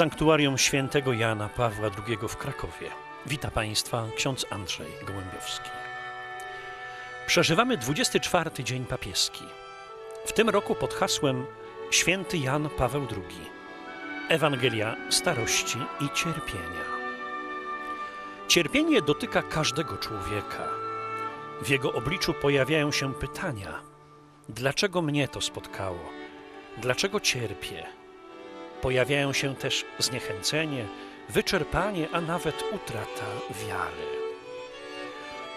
sanktuarium świętego Jana Pawła II w Krakowie. Wita Państwa ksiądz Andrzej Gołębiowski. Przeżywamy 24 dzień papieski. W tym roku pod hasłem Święty Jan Paweł II. Ewangelia starości i cierpienia. Cierpienie dotyka każdego człowieka. W jego obliczu pojawiają się pytania: dlaczego mnie to spotkało? Dlaczego cierpię? Pojawiają się też zniechęcenie, wyczerpanie, a nawet utrata wiary.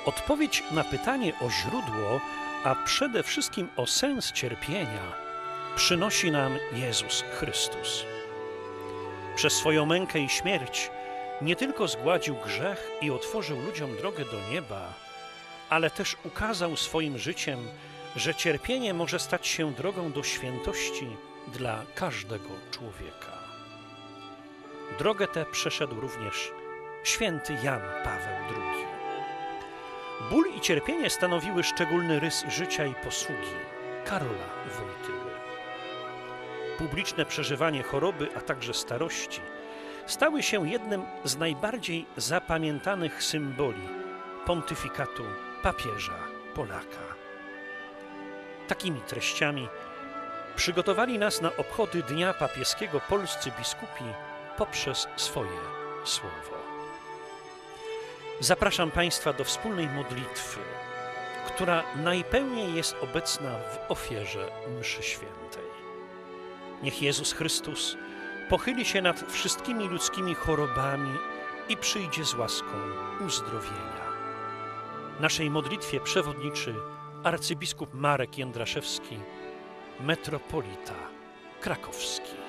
Odpowiedź na pytanie o źródło, a przede wszystkim o sens cierpienia, przynosi nam Jezus Chrystus. Przez swoją mękę i śmierć nie tylko zgładził grzech i otworzył ludziom drogę do nieba, ale też ukazał swoim życiem, że cierpienie może stać się drogą do świętości dla każdego człowieka. Drogę tę przeszedł również święty Jan Paweł II. Ból i cierpienie stanowiły szczególny rys życia i posługi Karola Wojtyły. Publiczne przeżywanie choroby, a także starości stały się jednym z najbardziej zapamiętanych symboli pontyfikatu papieża Polaka. Takimi treściami przygotowali nas na obchody Dnia Papieskiego polscy biskupi poprzez swoje słowo. Zapraszam Państwa do wspólnej modlitwy, która najpełniej jest obecna w ofierze mszy świętej. Niech Jezus Chrystus pochyli się nad wszystkimi ludzkimi chorobami i przyjdzie z łaską uzdrowienia. Naszej modlitwie przewodniczy arcybiskup Marek Jędraszewski, metropolita krakowski.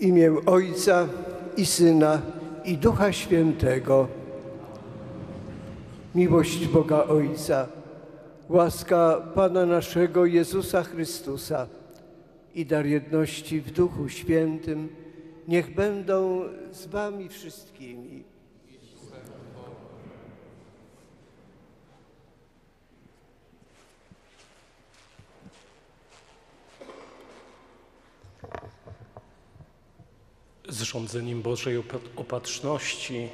Imię Ojca i Syna i Ducha Świętego. Miłość Boga Ojca, łaska Pana naszego Jezusa Chrystusa i dar jedności w Duchu Świętym niech będą z Wami wszystkimi. Zrządzeniem Bożej Opatrzności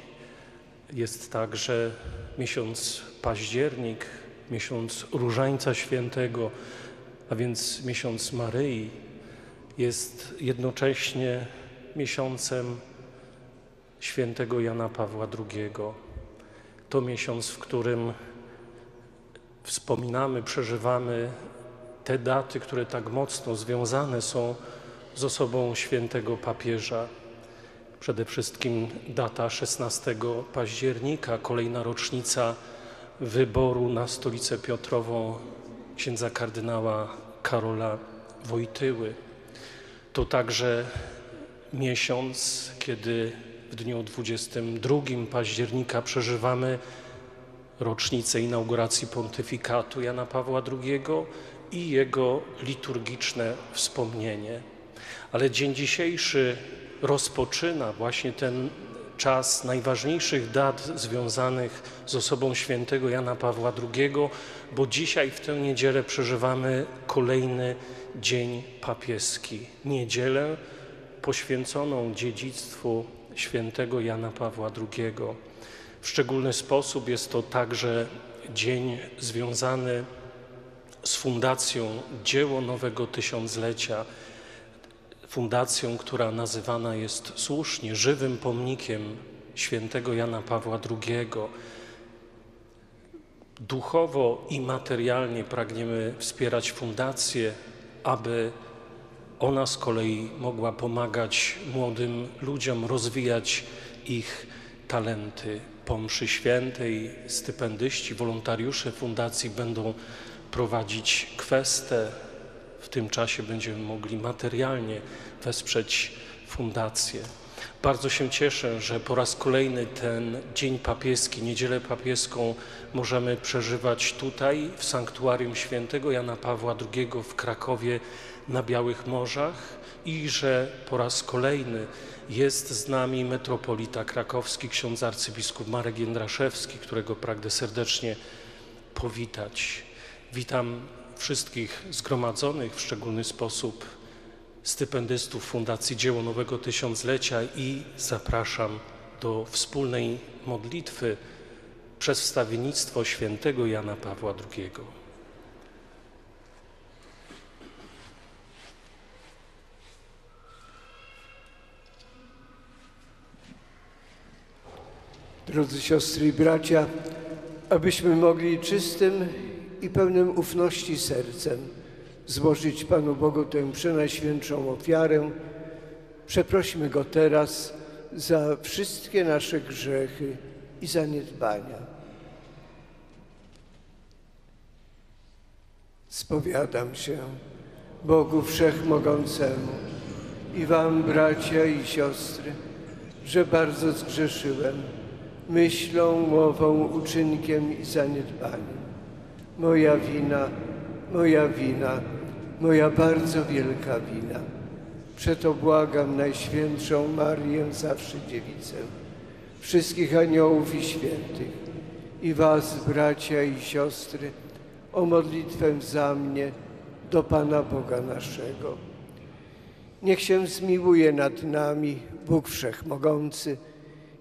jest także miesiąc październik, miesiąc Różańca Świętego, a więc miesiąc Maryi. Jest jednocześnie miesiącem świętego Jana Pawła II. To miesiąc, w którym wspominamy, przeżywamy te daty, które tak mocno związane są z osobą świętego papieża. Przede wszystkim data 16 października, kolejna rocznica wyboru na stolicę Piotrową księdza kardynała Karola Wojtyły. To także miesiąc, kiedy w dniu 22 października przeżywamy rocznicę inauguracji pontyfikatu Jana Pawła II i jego liturgiczne wspomnienie. Ale dzień dzisiejszy rozpoczyna właśnie ten czas najważniejszych dat związanych z osobą świętego Jana Pawła II, bo dzisiaj w tę niedzielę przeżywamy kolejny dzień papieski. Niedzielę poświęconą dziedzictwu świętego Jana Pawła II. W szczególny sposób jest to także dzień związany z fundacją Dzieło Nowego Tysiąclecia, fundacją, która nazywana jest słusznie żywym pomnikiem świętego Jana Pawła II. Duchowo i materialnie pragniemy wspierać fundację, aby ona z kolei mogła pomagać młodym ludziom rozwijać ich talenty. Po mszy świętej stypendyści, wolontariusze fundacji będą prowadzić kwestę. W tym czasie będziemy mogli materialnie wesprzeć fundację. Bardzo się cieszę, że po raz kolejny ten Dzień Papieski, Niedzielę Papieską możemy przeżywać tutaj w Sanktuarium Świętego Jana Pawła II w Krakowie na Białych Morzach i że po raz kolejny jest z nami metropolita krakowski, ksiądz arcybiskup Marek Jędraszewski, którego pragnę serdecznie powitać. Witam wszystkich zgromadzonych, w szczególny sposób stypendystów Fundacji Dzieło Nowego Tysiąclecia i zapraszam do wspólnej modlitwy przez wstawiennictwo świętego Jana Pawła II. Drodzy siostry i bracia, abyśmy mogli czystym i pełnym ufności sercem złożyć Panu Bogu tę przenajświętszą ofiarę, przeprośmy Go teraz za wszystkie nasze grzechy i zaniedbania. Spowiadam się Bogu Wszechmogącemu i Wam, bracia i siostry, że bardzo zgrzeszyłem myślą, mową, uczynkiem i zaniedbaniem. Moja wina, moja wina, moja bardzo wielka wina. Przeto błagam Najświętszą Marię, zawsze dziewicę, wszystkich aniołów i świętych i was, bracia i siostry, o modlitwę za mnie do Pana Boga naszego. Niech się zmiłuje nad nami Bóg Wszechmogący,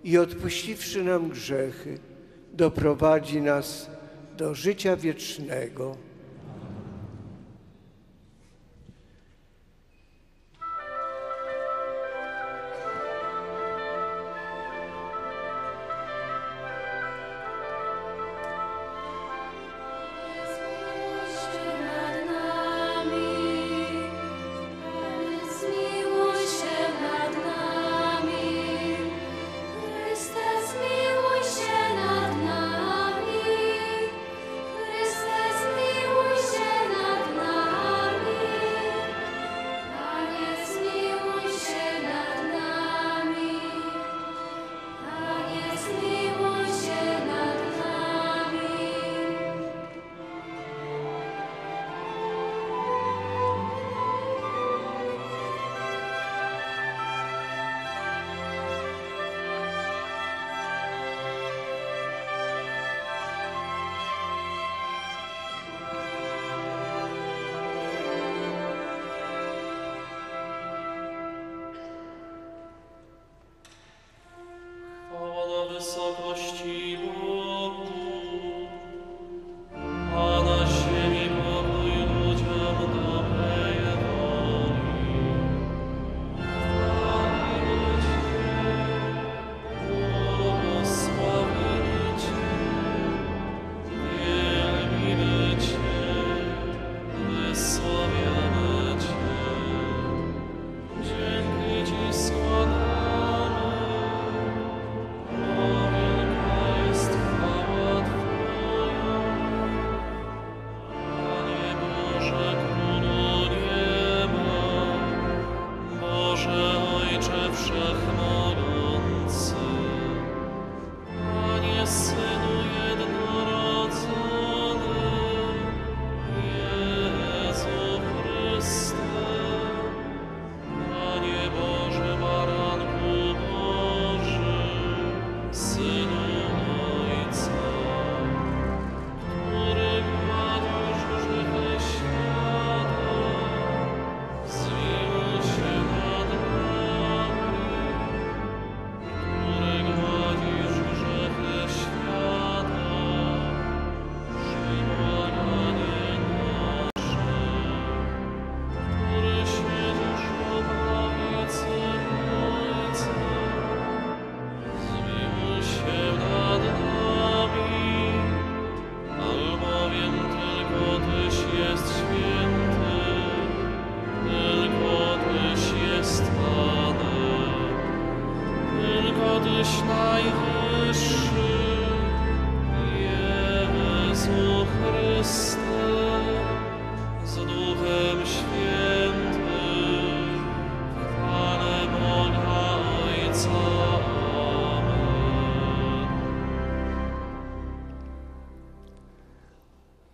i odpuściwszy nam grzechy, doprowadzi nas do życia wiecznego.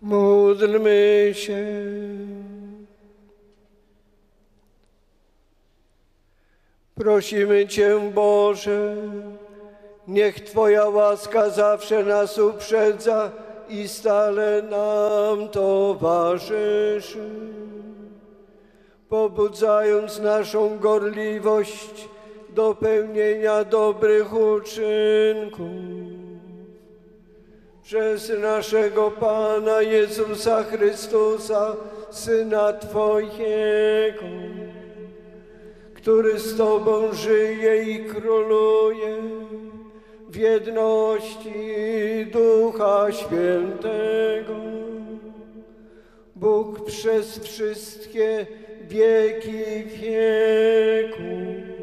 Módlmy się. Prosimy Cię, Boże, niech Twoja łaska zawsze nas uprzedza i stale nam towarzyszy, pobudzając naszą gorliwość do pełnienia dobrych uczynków. Przez naszego Pana Jezusa Chrystusa, Syna Twojego, który z Tobą żyje i króluje w jedności Ducha Świętego. Bóg przez wszystkie wieki wieków.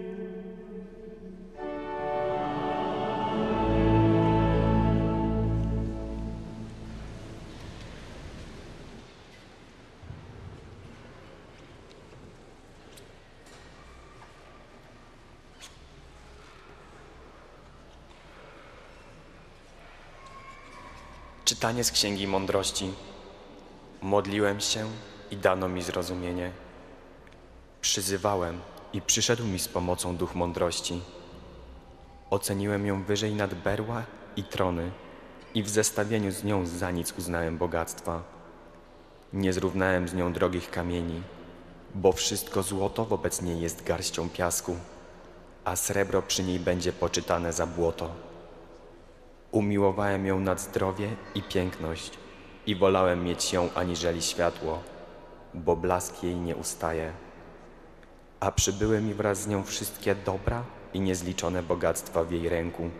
Czytanie z Księgi Mądrości. Modliłem się i dano mi zrozumienie. Przyzywałem i przyszedł mi z pomocą duch mądrości. Oceniłem ją wyżej nad berła i trony i w zestawieniu z nią za nic uznałem bogactwa. Nie zrównałem z nią drogich kamieni, bo wszystko złoto wobec niej jest garścią piasku, a srebro przy niej będzie poczytane za błoto. Umiłowałem ją nad zdrowie i piękność i wolałem mieć ją aniżeli światło, bo blask jej nie ustaje. A przybyły mi wraz z nią wszystkie dobra i niezliczone bogactwa w jej ręku.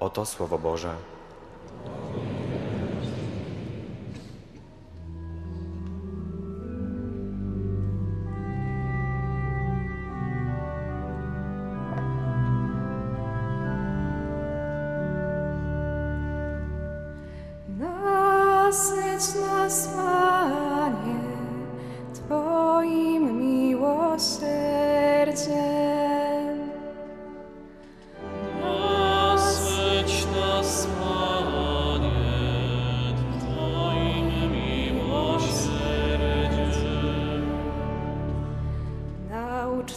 Oto Słowo Boże.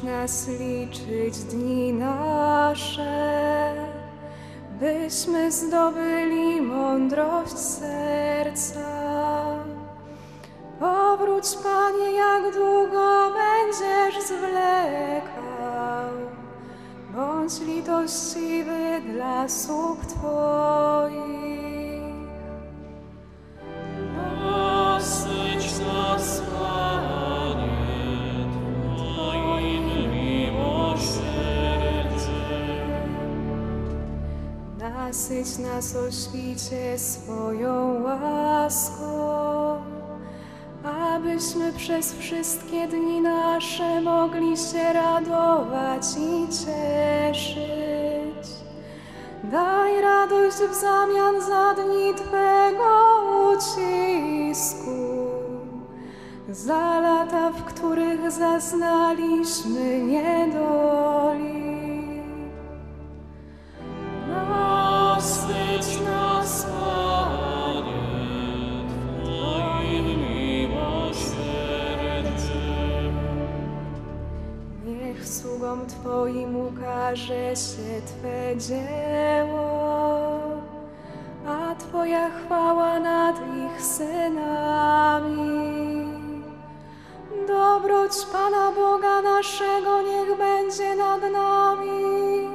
Nas liczyć dni nasze, byśmy zdobyli mądrość serca. Powróć, Panie, jak długo będziesz zwlekał, bądź litościwy dla sług Twoich. Nasyć nas o świcie swoją łaską, abyśmy przez wszystkie dni nasze mogli się radować i cieszyć. Daj radość w zamian za dni Twego ucisku, za lata, w których zaznaliśmy niedoli. Twoim ukaże się Twe dzieło, a Twoja chwała nad ich synami. Dobroć Pana Boga naszego niech będzie nad nami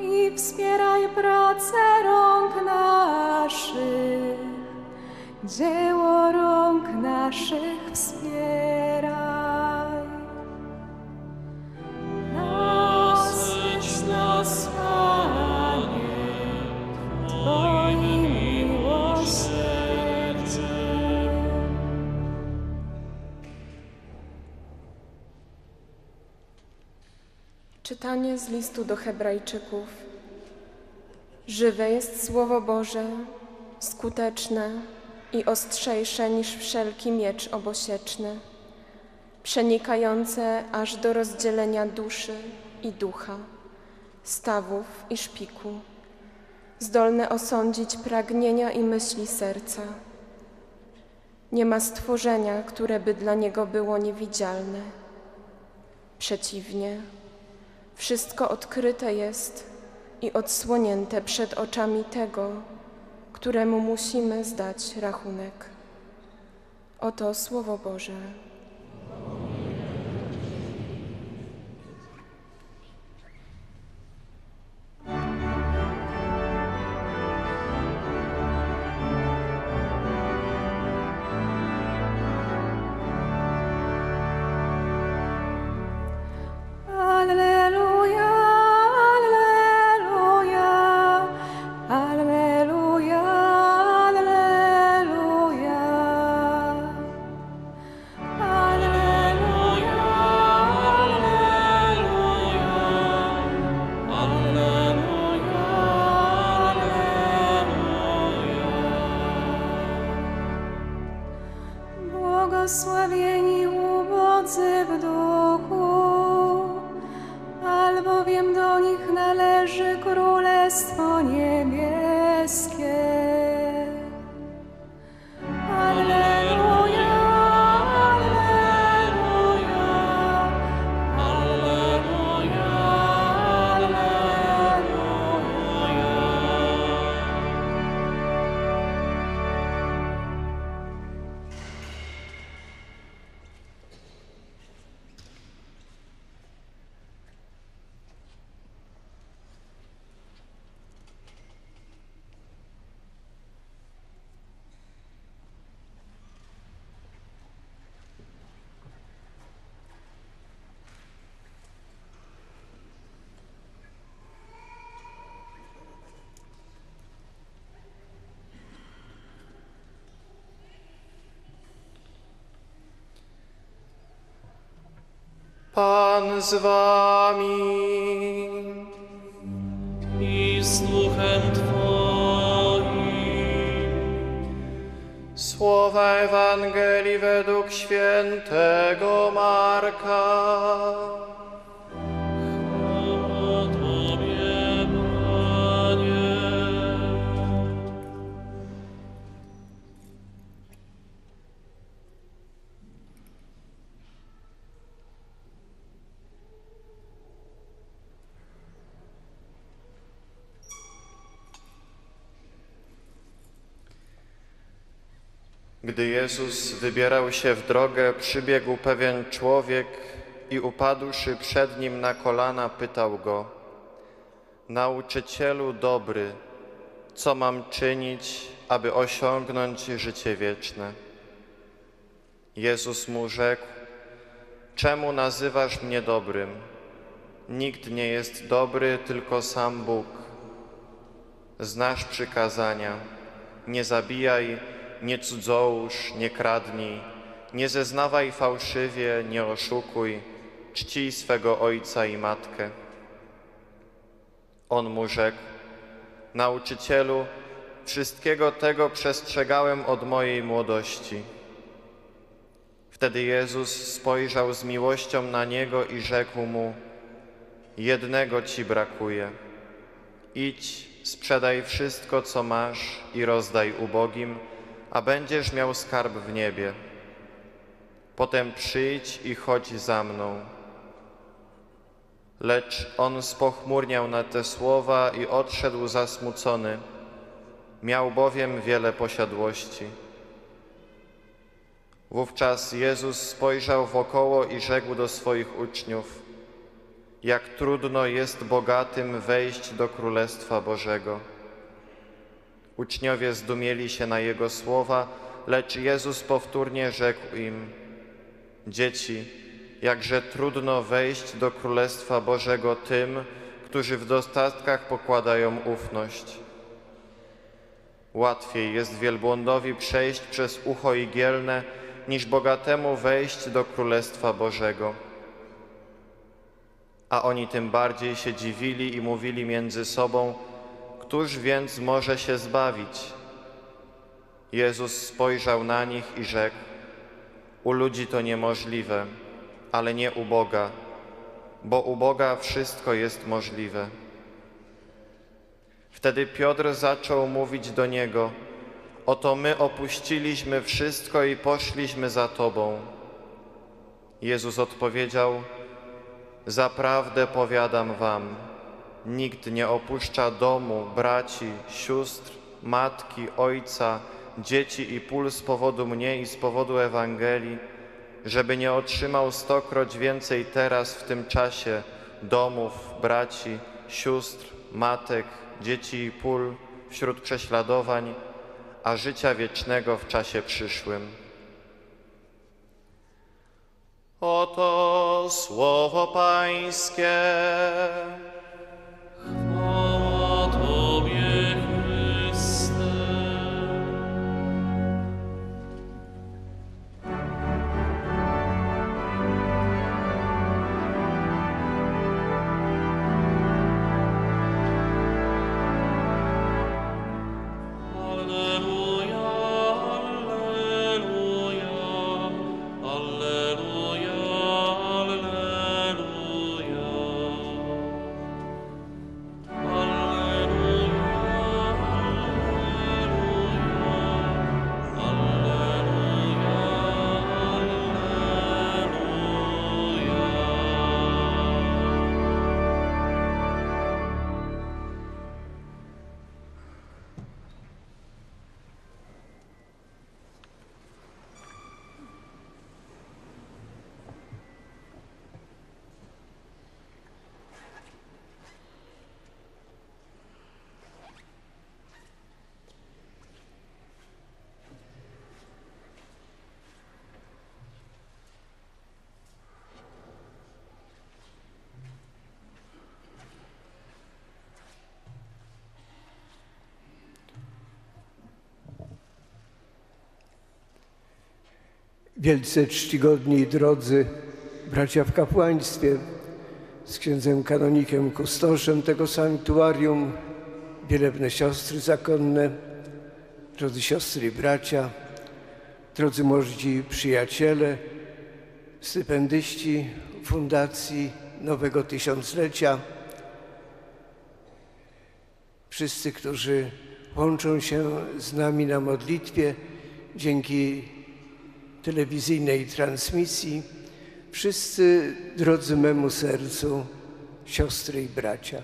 i wspieraj pracę rąk naszych. Dzieło rąk naszych wspieraj. Czytanie z listu do Hebrajczyków. Żywe jest Słowo Boże, skuteczne i ostrzejsze niż wszelki miecz obosieczny, przenikające aż do rozdzielenia duszy i ducha, stawów i szpiku, zdolne osądzić pragnienia i myśli serca. Nie ma stworzenia, które by dla niego było niewidzialne. Przeciwnie, wszystko odkryte jest i odsłonięte przed oczami tego, któremu musimy zdać rachunek. Oto Słowo Boże. Pan z wami. i z duchem Twoim. Słowa Ewangelii według świętego Marka. Jezus wybierał się w drogę, przybiegł pewien człowiek i upadłszy przed nim na kolana, pytał go: nauczycielu dobry, co mam czynić, aby osiągnąć życie wieczne? Jezus mu rzekł, czemu nazywasz mnie dobrym? Nikt nie jest dobry, tylko sam Bóg. Znasz przykazania, nie zabijaj, nie cudzołóż, nie kradnij, nie zeznawaj fałszywie, nie oszukuj, czcij swego ojca i matkę. On mu rzekł, nauczycielu, wszystkiego tego przestrzegałem od mojej młodości. Wtedy Jezus spojrzał z miłością na niego i rzekł mu, jednego ci brakuje. Idź, sprzedaj wszystko, co masz i rozdaj ubogim, a będziesz miał skarb w niebie. Potem przyjdź i chodź za mną. Lecz on spochmurniał na te słowa i odszedł zasmucony. Miał bowiem wiele posiadłości. Wówczas Jezus spojrzał wokoło i rzekł do swoich uczniów: Jak trudno jest bogatym wejść do Królestwa Bożego. Uczniowie zdumieli się na jego słowa, lecz Jezus powtórnie rzekł im: Dzieci, jakże trudno wejść do Królestwa Bożego tym, którzy w dostatkach pokładają ufność. Łatwiej jest wielbłądowi przejść przez ucho igielne, niż bogatemu wejść do Królestwa Bożego. A oni tym bardziej się dziwili i mówili między sobą, któż więc może się zbawić? Jezus spojrzał na nich i rzekł, u ludzi to niemożliwe, ale nie u Boga, bo u Boga wszystko jest możliwe. Wtedy Piotr zaczął mówić do Niego, Oto my opuściliśmy wszystko i poszliśmy za Tobą. Jezus odpowiedział, Zaprawdę powiadam Wam, nikt nie opuszcza domu, braci, sióstr, matki, ojca, dzieci i pól z powodu mnie i z powodu Ewangelii, żeby nie otrzymał stokroć więcej teraz w tym czasie domów, braci, sióstr, matek, dzieci i pól wśród prześladowań, a życia wiecznego w czasie przyszłym. Oto słowo Pańskie. Wielce czcigodni i drodzy bracia w kapłaństwie, z księdzem kanonikiem kustoszem tego sanktuarium, wielebne siostry zakonne, drodzy siostry i bracia, drodzy młodzi przyjaciele, stypendyści Fundacji Nowego Tysiąclecia, wszyscy, którzy łączą się z nami na modlitwie dzięki telewizyjnej transmisji, wszyscy drodzy memu sercu, siostry i bracia.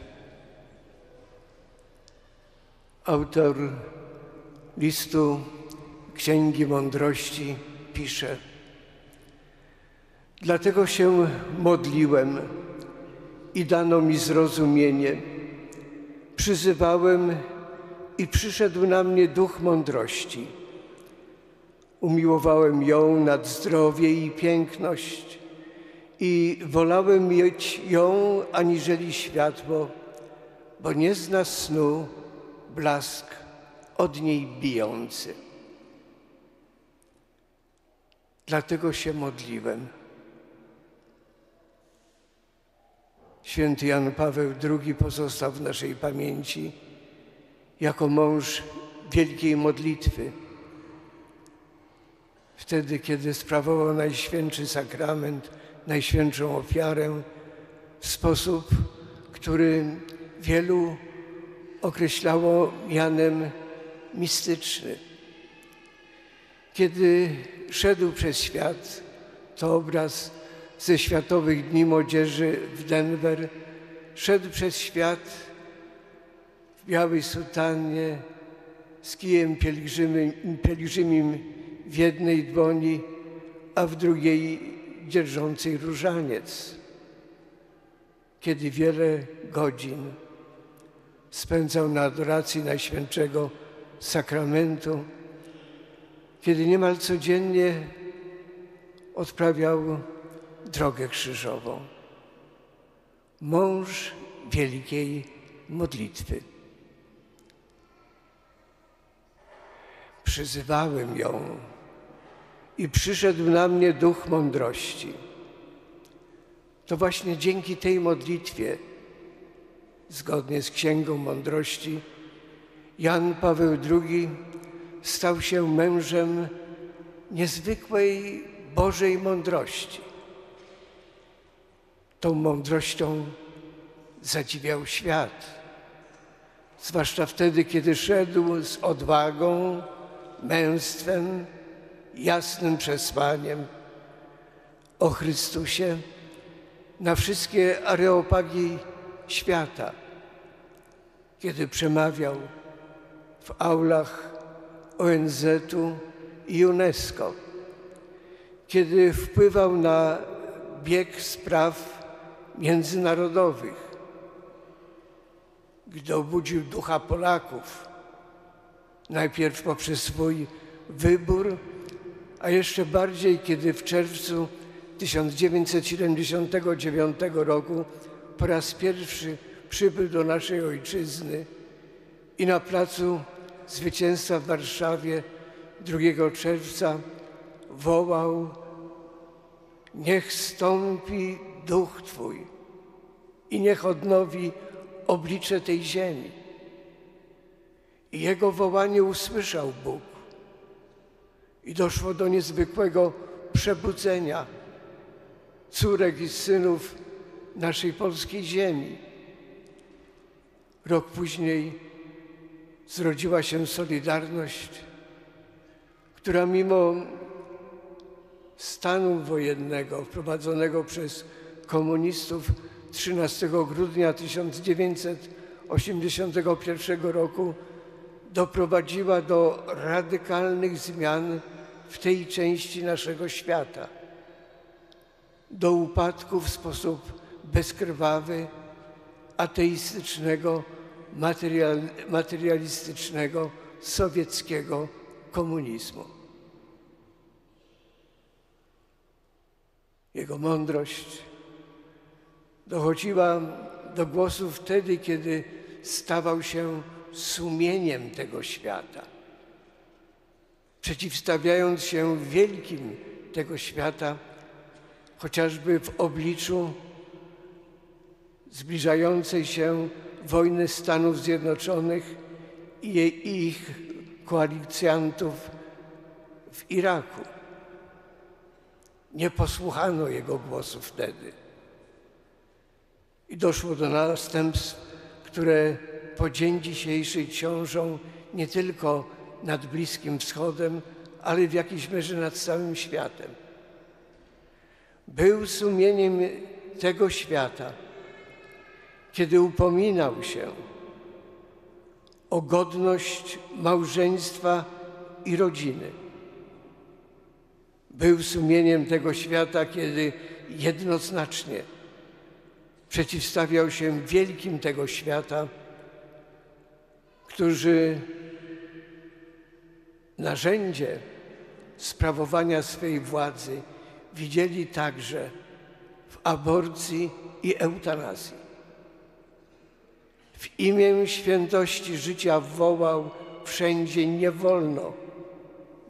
Autor listu Księgi Mądrości pisze: Dlatego się modliłem i dano mi zrozumienie, Przyzywałem i przyszedł na mnie duch mądrości. Umiłowałem ją nad zdrowie i piękność i wolałem mieć ją aniżeli światło, bo nie zna snu blask od niej bijący. Dlatego się modliłem. Święty Jan Paweł II pozostał w naszej pamięci jako mąż wielkiej modlitwy. Wtedy, kiedy sprawował Najświętszy Sakrament, Najświętszą ofiarę w sposób, który wielu określało mianem mistyczny. Kiedy szedł przez świat, to obraz ze Światowych Dni Młodzieży w Denver, szedł przez świat w białej sutannie z kijem pielgrzymim, pielgrzymim w jednej dłoni, a w drugiej dzierżącej różaniec. Kiedy wiele godzin spędzał na adoracji Najświętszego Sakramentu, kiedy niemal codziennie odprawiał drogę krzyżową. Mąż wielkiej modlitwy. Przyzywałem ją i przyszedł na mnie duch mądrości. To właśnie dzięki tej modlitwie, zgodnie z Księgą Mądrości, Jan Paweł II stał się mężem niezwykłej Bożej mądrości. Tą mądrością zadziwiał świat, zwłaszcza wtedy, kiedy szedł z odwagą, męstwem, jasnym przesłaniem o Chrystusie na wszystkie areopagi świata, kiedy przemawiał w aulach ONZ-u i UNESCO, kiedy wpływał na bieg spraw międzynarodowych, gdy obudził ducha Polaków, najpierw poprzez swój wybór, a jeszcze bardziej, kiedy w czerwcu 1979 roku po raz pierwszy przybył do naszej ojczyzny i na placu Zwycięstwa w Warszawie 2 czerwca wołał: Niech stąpi duch Twój i niech odnowi oblicze tej ziemi. I jego wołanie usłyszał Bóg. I doszło do niezwykłego przebudzenia córek i synów naszej polskiej ziemi. Rok później zrodziła się Solidarność, która mimo stanu wojennego wprowadzonego przez komunistów 13 grudnia 1981 roku doprowadziła do radykalnych zmian w tej części naszego świata. Do upadku w sposób bezkrwawy ateistycznego, material, materialistycznego, sowieckiego komunizmu. Jego mądrość dochodziła do głosu wtedy, kiedy stawał się sumieniem tego świata. Przeciwstawiając się wielkim tego świata, chociażby w obliczu zbliżającej się wojny Stanów Zjednoczonych i ich koalicjantów w Iraku. Nie posłuchano jego głosu wtedy. I doszło do następstw, które po dzień dzisiejszy ciążą nie tylko nad Bliskim Wschodem, ale w jakiejś mierze nad całym światem. Był sumieniem tego świata, kiedy upominał się o godność małżeństwa i rodziny. Był sumieniem tego świata, kiedy jednoznacznie przeciwstawiał się wielkim tego świata którzy narzędzie sprawowania swej władzy widzieli także w aborcji i eutanazji. W imię świętości życia wołał wszędzie nie wolno,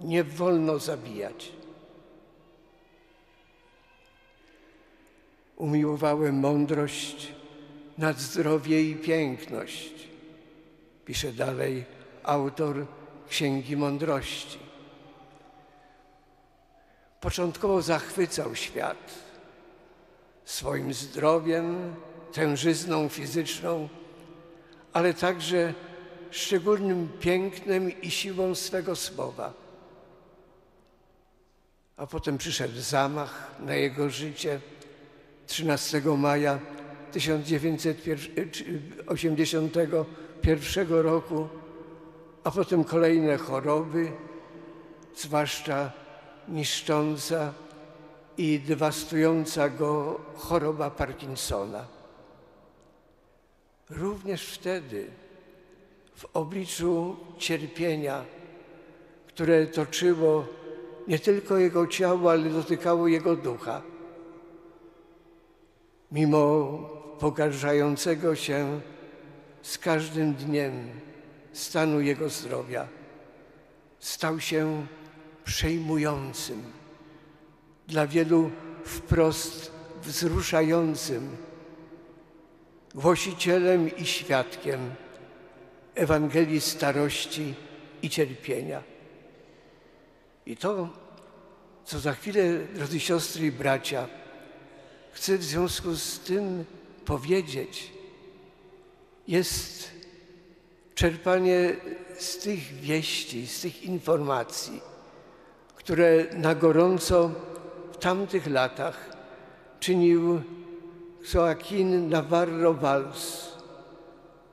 nie wolno zabijać. Umiłowałem mądrość nad zdrowie i piękność, pisze dalej autor Księgi Mądrości. Początkowo zachwycał świat swoim zdrowiem, tężyzną fizyczną, ale także szczególnym pięknem i siłą swego słowa. A potem przyszedł zamach na jego życie 13 maja 1981 roku, a potem kolejne choroby, zwłaszcza niszcząca i dewastująca go choroba Parkinsona. Również wtedy, w obliczu cierpienia, które toczyło nie tylko jego ciało, ale dotykało jego ducha, mimo pogarszającego się z każdym dniem stanu jego zdrowia, stał się przejmującym, dla wielu wprost wzruszającym, głosicielem i świadkiem Ewangelii starości i cierpienia. I to, co za chwilę, drodzy siostry i bracia, chcę w związku z tym powiedzieć, jest czerpanie z tych wieści, z tych informacji, które na gorąco w tamtych latach czynił Joaquin Navarro Valls,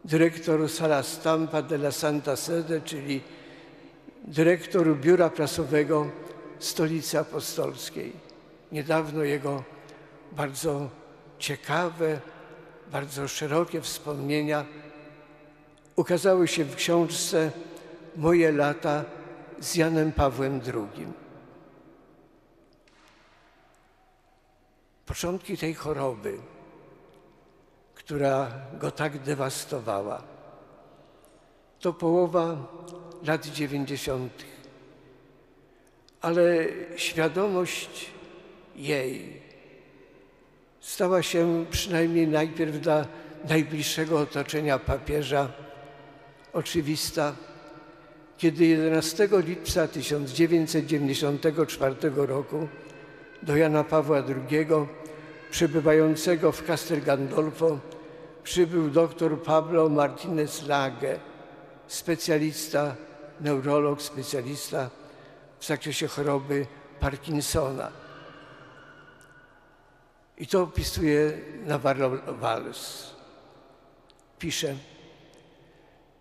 dyrektor Sala Stampa de la Santa Sede, czyli dyrektor biura prasowego Stolicy Apostolskiej. Niedawno jego bardzo ciekawe, bardzo szerokie wspomnienia ukazały się w książce Moje lata z Janem Pawłem II. Początki tej choroby, która go tak dewastowała, to połowa lat dziewięćdziesiątych. Ale świadomość jej stała się przynajmniej najpierw dla najbliższego otoczenia papieża oczywista, kiedy 11 lipca 1994 roku do Jana Pawła II, przebywającego w Castel Gandolfo, przybył dr Pablo Martinez Lage, specjalista, neurolog, specjalista w zakresie choroby Parkinsona. I to opisuje Navarro Valls. Pisze,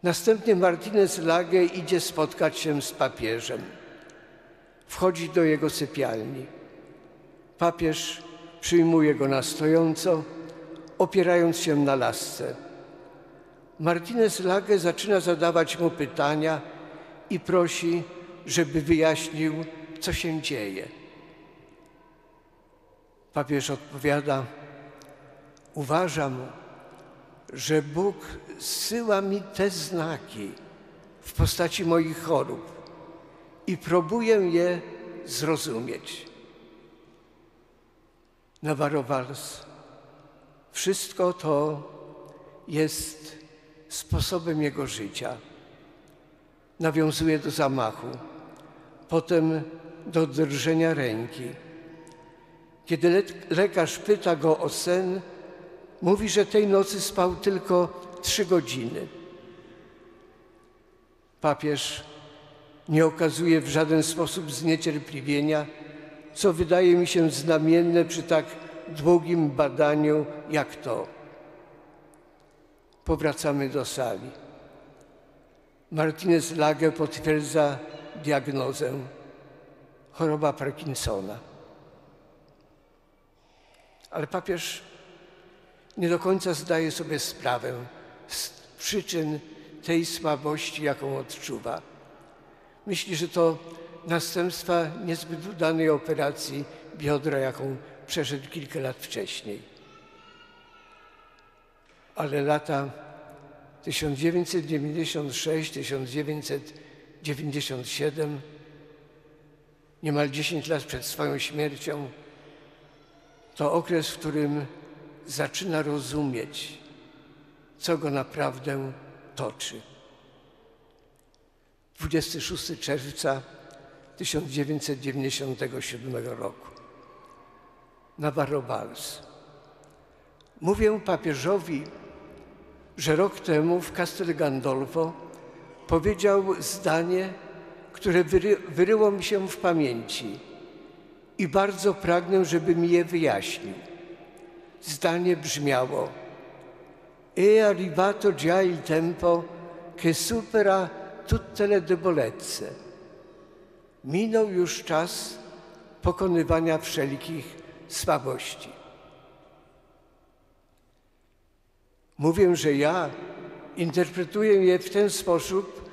Następnie Martinez Lage idzie spotkać się z papieżem. Wchodzi do jego sypialni. Papież przyjmuje go na stojąco, opierając się na lasce. Martinez Lage zaczyna zadawać mu pytania i prosi, żeby wyjaśnił, co się dzieje. Papież odpowiada: Uważam, że Bóg zsyła mi te znaki w postaci moich chorób i próbuję je zrozumieć. Navarro Valls, wszystko to jest sposobem jego życia. Nawiązuje do zamachu, potem do drżenia ręki. Kiedy le lekarz pyta go o sen, mówi, że tej nocy spał tylko trzy godziny. Papież nie okazuje w żaden sposób zniecierpliwienia, co wydaje mi się znamienne przy tak długim badaniu jak to. Powracamy do sali. Martinez Lage potwierdza diagnozę choroba Parkinsona. Ale papież nie do końca zdaje sobie sprawę z przyczyn tej słabości, jaką odczuwa. Myśli, że to następstwa niezbyt udanej operacji biodra, jaką przeszedł kilka lat wcześniej. Ale lata 1996-1997, niemal 10 lat przed swoją śmiercią, to okres, w którym zaczyna rozumieć, co go naprawdę toczy. 26 czerwca 1997 roku. Navarro Valls. Mówię papieżowi, że rok temu w Castel Gandolfo powiedział zdanie, które wyry, wyryło mi się w pamięci i bardzo pragnę, żeby mi je wyjaśnił. Zdanie brzmiało: È arrivato già il tempo che supera tutte le debolezze. Minął już czas pokonywania wszelkich słabości. Mówię, że ja interpretuję je w ten sposób,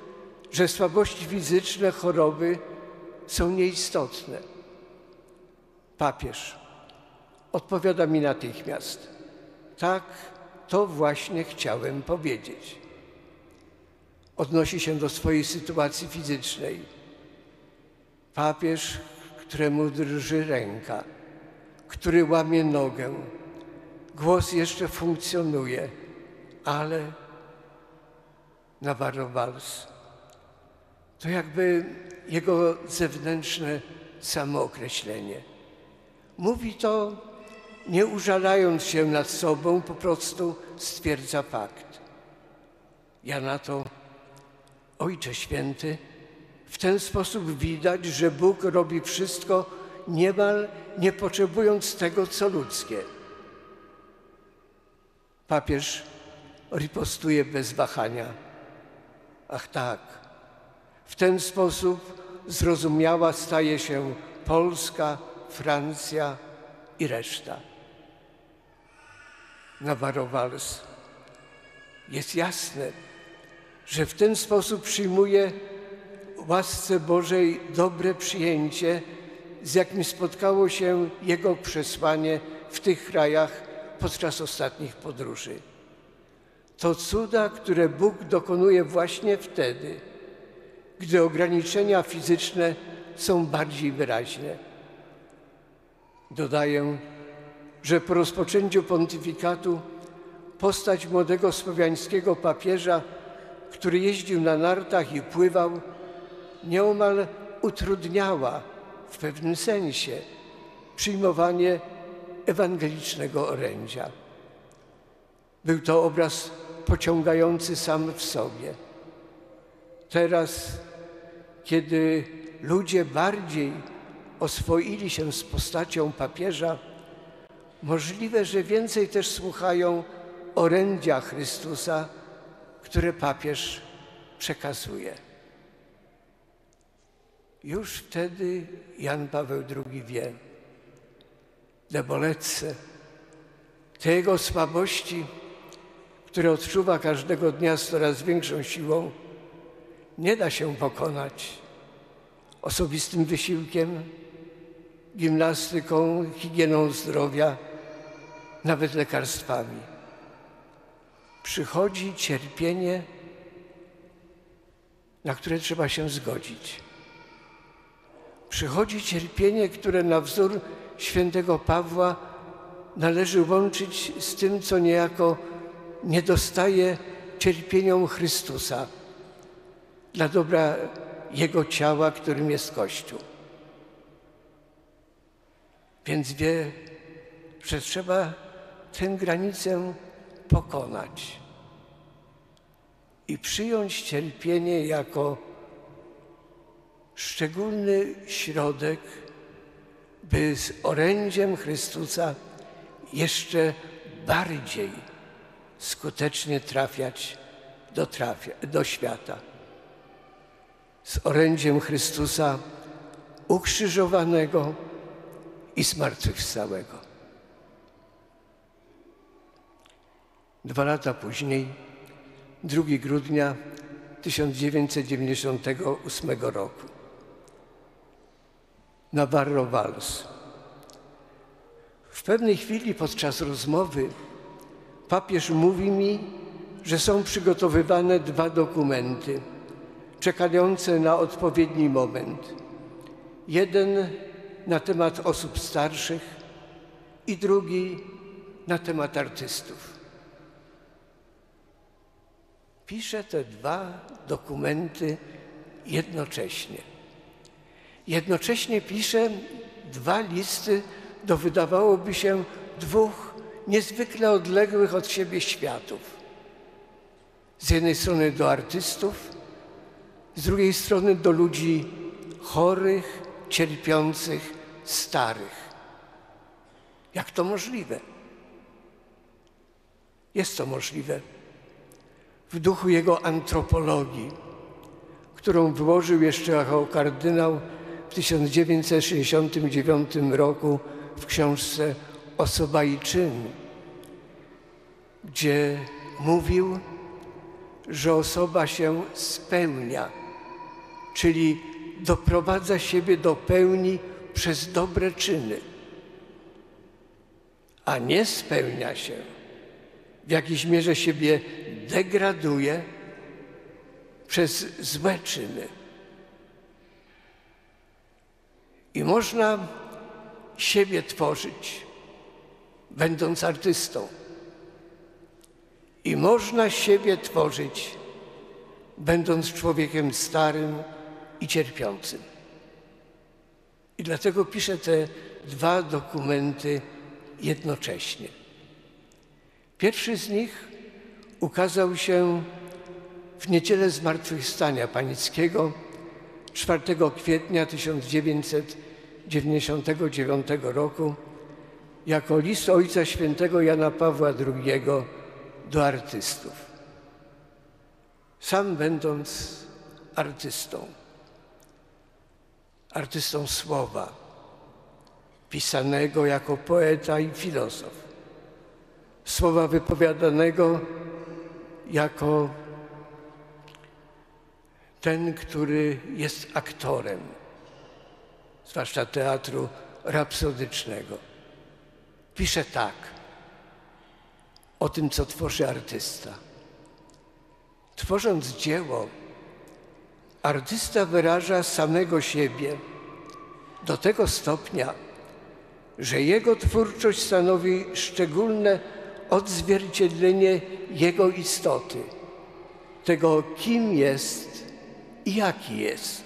że słabości fizyczne, choroby są nieistotne. Papież odpowiada mi natychmiast. Tak, to właśnie chciałem powiedzieć. Odnosi się do swojej sytuacji fizycznej. Papież, któremu drży ręka, który łamie nogę, głos jeszcze funkcjonuje, ale Navarro Valls to jakby jego zewnętrzne samookreślenie. Mówi to nie użalając się nad sobą, po prostu stwierdza fakt. Ja na to, Ojcze Święty, w ten sposób widać, że Bóg robi wszystko niemal nie potrzebując tego, co ludzkie. Papież ripostuje bez wahania. Ach tak, w ten sposób zrozumiała staje się Polska, Francja i reszta. Navarro Valls. Jest jasne, że w ten sposób przyjmuje łasce Bożej dobre przyjęcie, z jakim spotkało się jego przesłanie w tych krajach podczas ostatnich podróży. To cuda, które Bóg dokonuje właśnie wtedy, gdy ograniczenia fizyczne są bardziej wyraźne. Dodaję, że po rozpoczęciu pontyfikatu postać młodego słowiańskiego papieża, który jeździł na nartach i pływał, nieomal utrudniała w pewnym sensie przyjmowanie ewangelicznego orędzia. Był to obraz pociągający sam w sobie. Teraz, kiedy ludzie bardziej oswoili się z postacią papieża, możliwe, że więcej też słuchają orędzia Chrystusa, które papież przekazuje. Już wtedy Jan Paweł II wie, debolece, te jego słabości, które odczuwa każdego dnia z coraz większą siłą, nie da się pokonać osobistym wysiłkiem, gimnastyką, higieną zdrowia, nawet lekarstwami. Przychodzi cierpienie, na które trzeba się zgodzić. Przychodzi cierpienie, które na wzór świętego Pawła należy łączyć z tym, co niejako nie dostaje cierpieniom Chrystusa dla dobra Jego ciała, którym jest Kościół. Więc wie, że trzeba tę granicę pokonać i przyjąć cierpienie jako szczególny środek, by z orędziem Chrystusa jeszcze bardziej skutecznie trafiać do, trafia, do świata. Z orędziem Chrystusa ukrzyżowanego i zmartwychwstałego. Dwa lata później, 2 grudnia 1998 roku. Navarro Valls. W pewnej chwili podczas rozmowy papież mówi mi, że są przygotowywane dwa dokumenty czekające na odpowiedni moment. Jeden na temat osób starszych i drugi na temat artystów. Piszę te dwa dokumenty jednocześnie. Jednocześnie piszę dwa listy do wydawałoby się dwóch niezwykle odległych od siebie światów. Z jednej strony do artystów, z drugiej strony do ludzi chorych, cierpiących, starych. Jak to możliwe? Jest to możliwe w duchu jego antropologii, którą wyłożył jeszcze jako kardynał w 1969 roku w książce Osoba i czyn, gdzie mówił, że osoba się spełnia, czyli doprowadza siebie do pełni przez dobre czyny, a nie spełnia się, w jakiejś mierze siebie degraduje przez złe czyny. I można siebie tworzyć, będąc artystą. I można siebie tworzyć, będąc człowiekiem starym i cierpiącym. I dlatego piszę te dwa dokumenty jednocześnie. Pierwszy z nich ukazał się w niedzielę Zmartwychwstania Panickiego 4 kwietnia 1999 roku jako list Ojca Świętego Jana Pawła II do artystów. Sam będąc artystą, artystą słowa, pisanego jako poeta i filozof, słowa wypowiadanego jako ten, który jest aktorem, zwłaszcza teatru rapsodycznego. Pisze tak o tym, co tworzy artysta. Tworząc dzieło, artysta wyraża samego siebie do tego stopnia, że jego twórczość stanowi szczególne odzwierciedlenie jego istoty, tego, kim jest i jaki jest.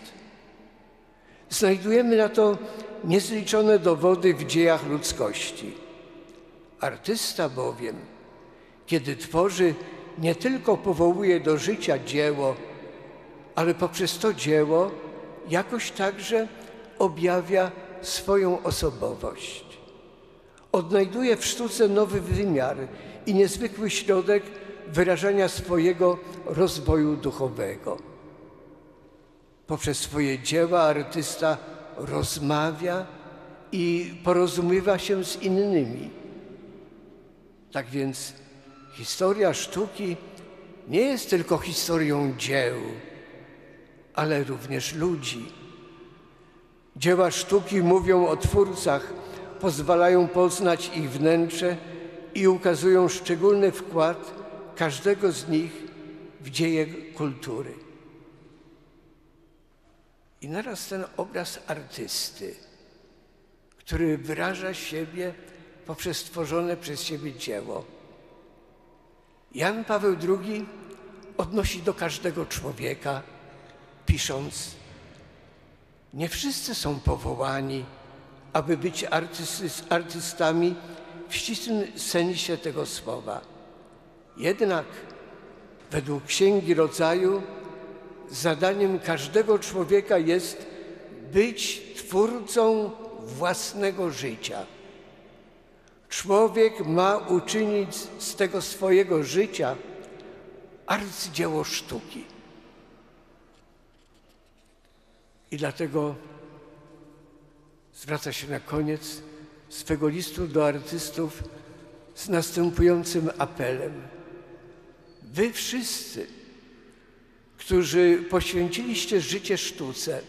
Znajdujemy na to niezliczone dowody w dziejach ludzkości. Artysta bowiem, kiedy tworzy, nie tylko powołuje do życia dzieło, ale poprzez to dzieło jakoś także objawia swoją osobowość. Odnajduje w sztuce nowy wymiar i niezwykły środek wyrażania swojego rozwoju duchowego. Poprzez swoje dzieła artysta rozmawia i porozumiewa się z innymi. Tak więc historia sztuki nie jest tylko historią dzieł, ale również ludzi. Dzieła sztuki mówią o twórcach, pozwalają poznać ich wnętrze i ukazują szczególny wkład każdego z nich w dzieje kultury. I naraz ten obraz artysty, który wyraża siebie poprzez stworzone przez siebie dzieło. Jan Paweł II odnosi do każdego człowieka, pisząc: Nie wszyscy są powołani, aby być artysty, artystami w ścisłym sensie tego słowa. Jednak według Księgi Rodzaju zadaniem każdego człowieka jest być twórcą własnego życia. Człowiek ma uczynić z tego swojego życia arcydzieło sztuki. I dlatego zwraca się na koniec swego listu do artystów z następującym apelem. Wy wszyscy, którzy poświęciliście życie sztuce,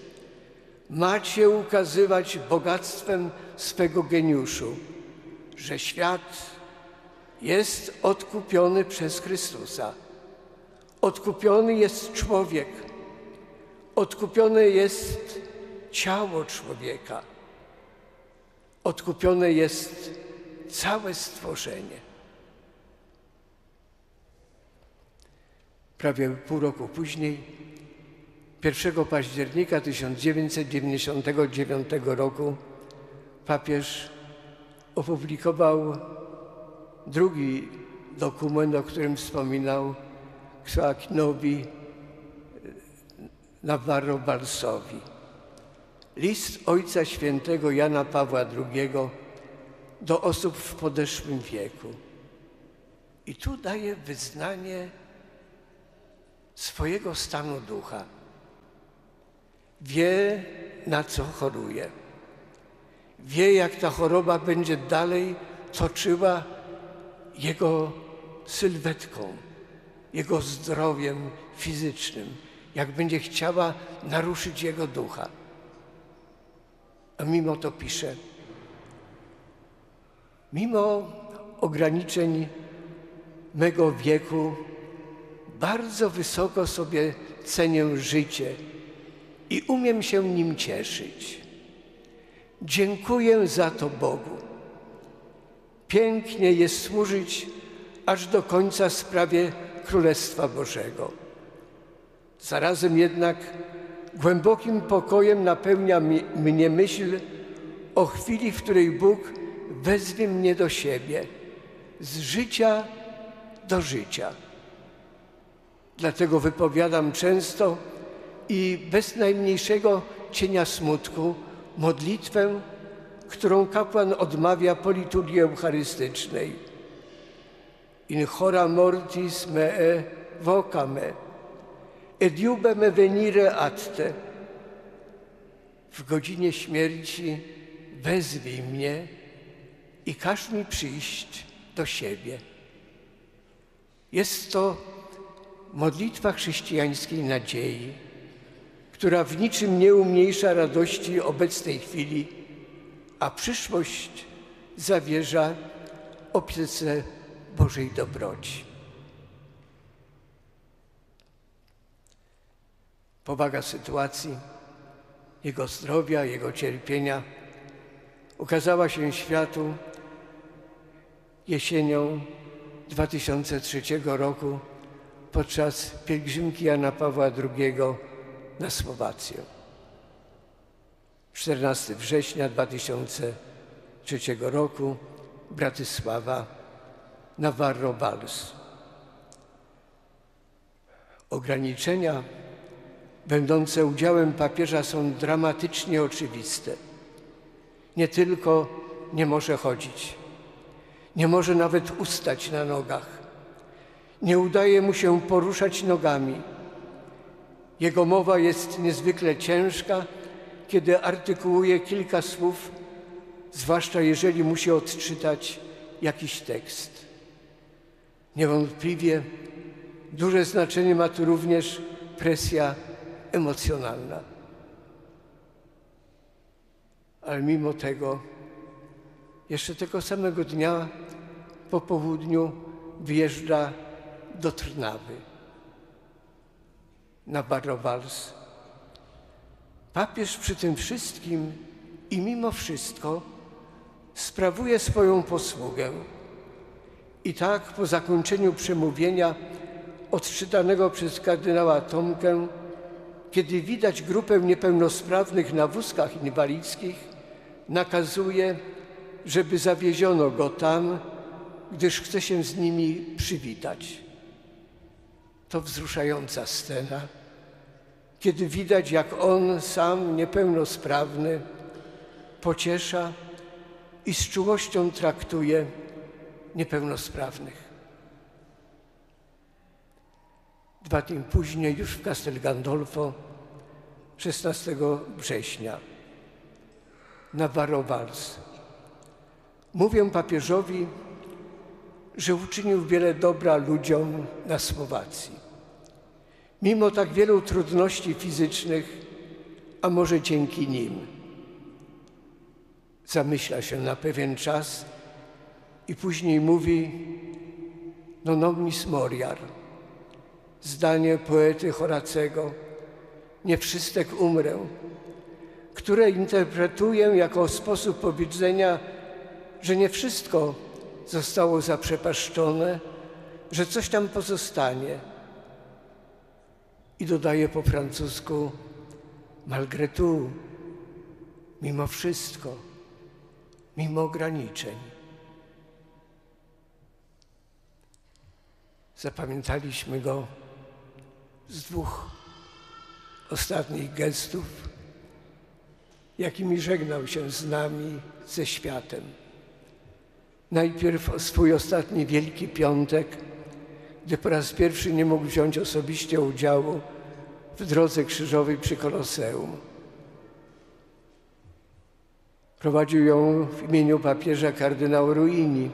macie ukazywać bogactwem swego geniuszu, że świat jest odkupiony przez Chrystusa. Odkupiony jest człowiek, odkupione jest ciało człowieka, odkupione jest całe stworzenie. Prawie pół roku później, 1 października 1999 roku, papież opublikował drugi dokument, o którym wspominał Ksłakinowi Navarro Balsowi. List Ojca Świętego Jana Pawła II do osób w podeszłym wieku. I tu daje wyznanie swojego stanu ducha. Wie, na co choruje. Wie, jak ta choroba będzie dalej toczyła jego sylwetką, jego zdrowiem fizycznym, jak będzie chciała naruszyć jego ducha. A mimo to pisze, mimo ograniczeń mego wieku, bardzo wysoko sobie cenię życie i umiem się nim cieszyć. Dziękuję za to Bogu. Pięknie jest służyć aż do końca sprawie Królestwa Bożego. Zarazem jednak głębokim pokojem napełnia mnie myśl o chwili, w której Bóg wezwie mnie do siebie, z życia do życia. Dlatego wypowiadam często i bez najmniejszego cienia smutku modlitwę, którą kapłan odmawia po liturgii eucharystycznej. In hora mortis me, et iube me venire ad te. W godzinie śmierci wezwij mnie i każ mi przyjść do siebie. Jest to modlitwa chrześcijańskiej nadziei, która w niczym nie umniejsza radości obecnej chwili, a przyszłość zawierza opiece Bożej dobroci. Powaga sytuacji, jego zdrowia, jego cierpienia ukazała się światu jesienią 2003 roku podczas pielgrzymki Jana Pawła II na Słowację. 14 września 2003 roku Bratysława Navarro Vals. Ograniczenia będące udziałem papieża są dramatycznie oczywiste. Nie tylko nie może chodzić, nie może nawet ustać na nogach, nie udaje mu się poruszać nogami. Jego mowa jest niezwykle ciężka, kiedy artykułuje kilka słów, zwłaszcza jeżeli musi odczytać jakiś tekst. Niewątpliwie duże znaczenie ma tu również presja emocjonalna. Ale mimo tego, jeszcze tego samego dnia po południu wyjeżdża do Trnawy na Barrowals. Papież przy tym wszystkim i mimo wszystko sprawuje swoją posługę. I tak po zakończeniu przemówienia odczytanego przez kardynała Tomkę, kiedy widać grupę niepełnosprawnych na wózkach inwalidzkich, nakazuje, żeby zawieziono go tam, gdyż chce się z nimi przywitać. To wzruszająca scena, kiedy widać, jak on sam, niepełnosprawny, pociesza i z czułością traktuje niepełnosprawnych. Dwa dni później, już w Castel Gandolfo, 16 września, na Wals. Mówię papieżowi, że uczynił wiele dobra ludziom na Słowacji. mimo tak wielu trudności fizycznych, a może dzięki nim, zamyśla się na pewien czas i później mówi non omnis moriar. Zdanie poety Horacego, nie wszystek umrę, które interpretuję jako sposób powiedzenia, że nie wszystko zostało zaprzepaszczone, że coś tam pozostanie. I dodaje po francusku malgré tout, mimo wszystko, mimo ograniczeń. Zapamiętaliśmy go z dwóch ostatnich gestów, jakimi żegnał się z nami, ze światem. Najpierw swój ostatni Wielki Piątek, gdy po raz pierwszy nie mógł wziąć osobiście udziału w drodze krzyżowej przy Koloseum. Prowadził ją w imieniu papieża kardynał Ruini.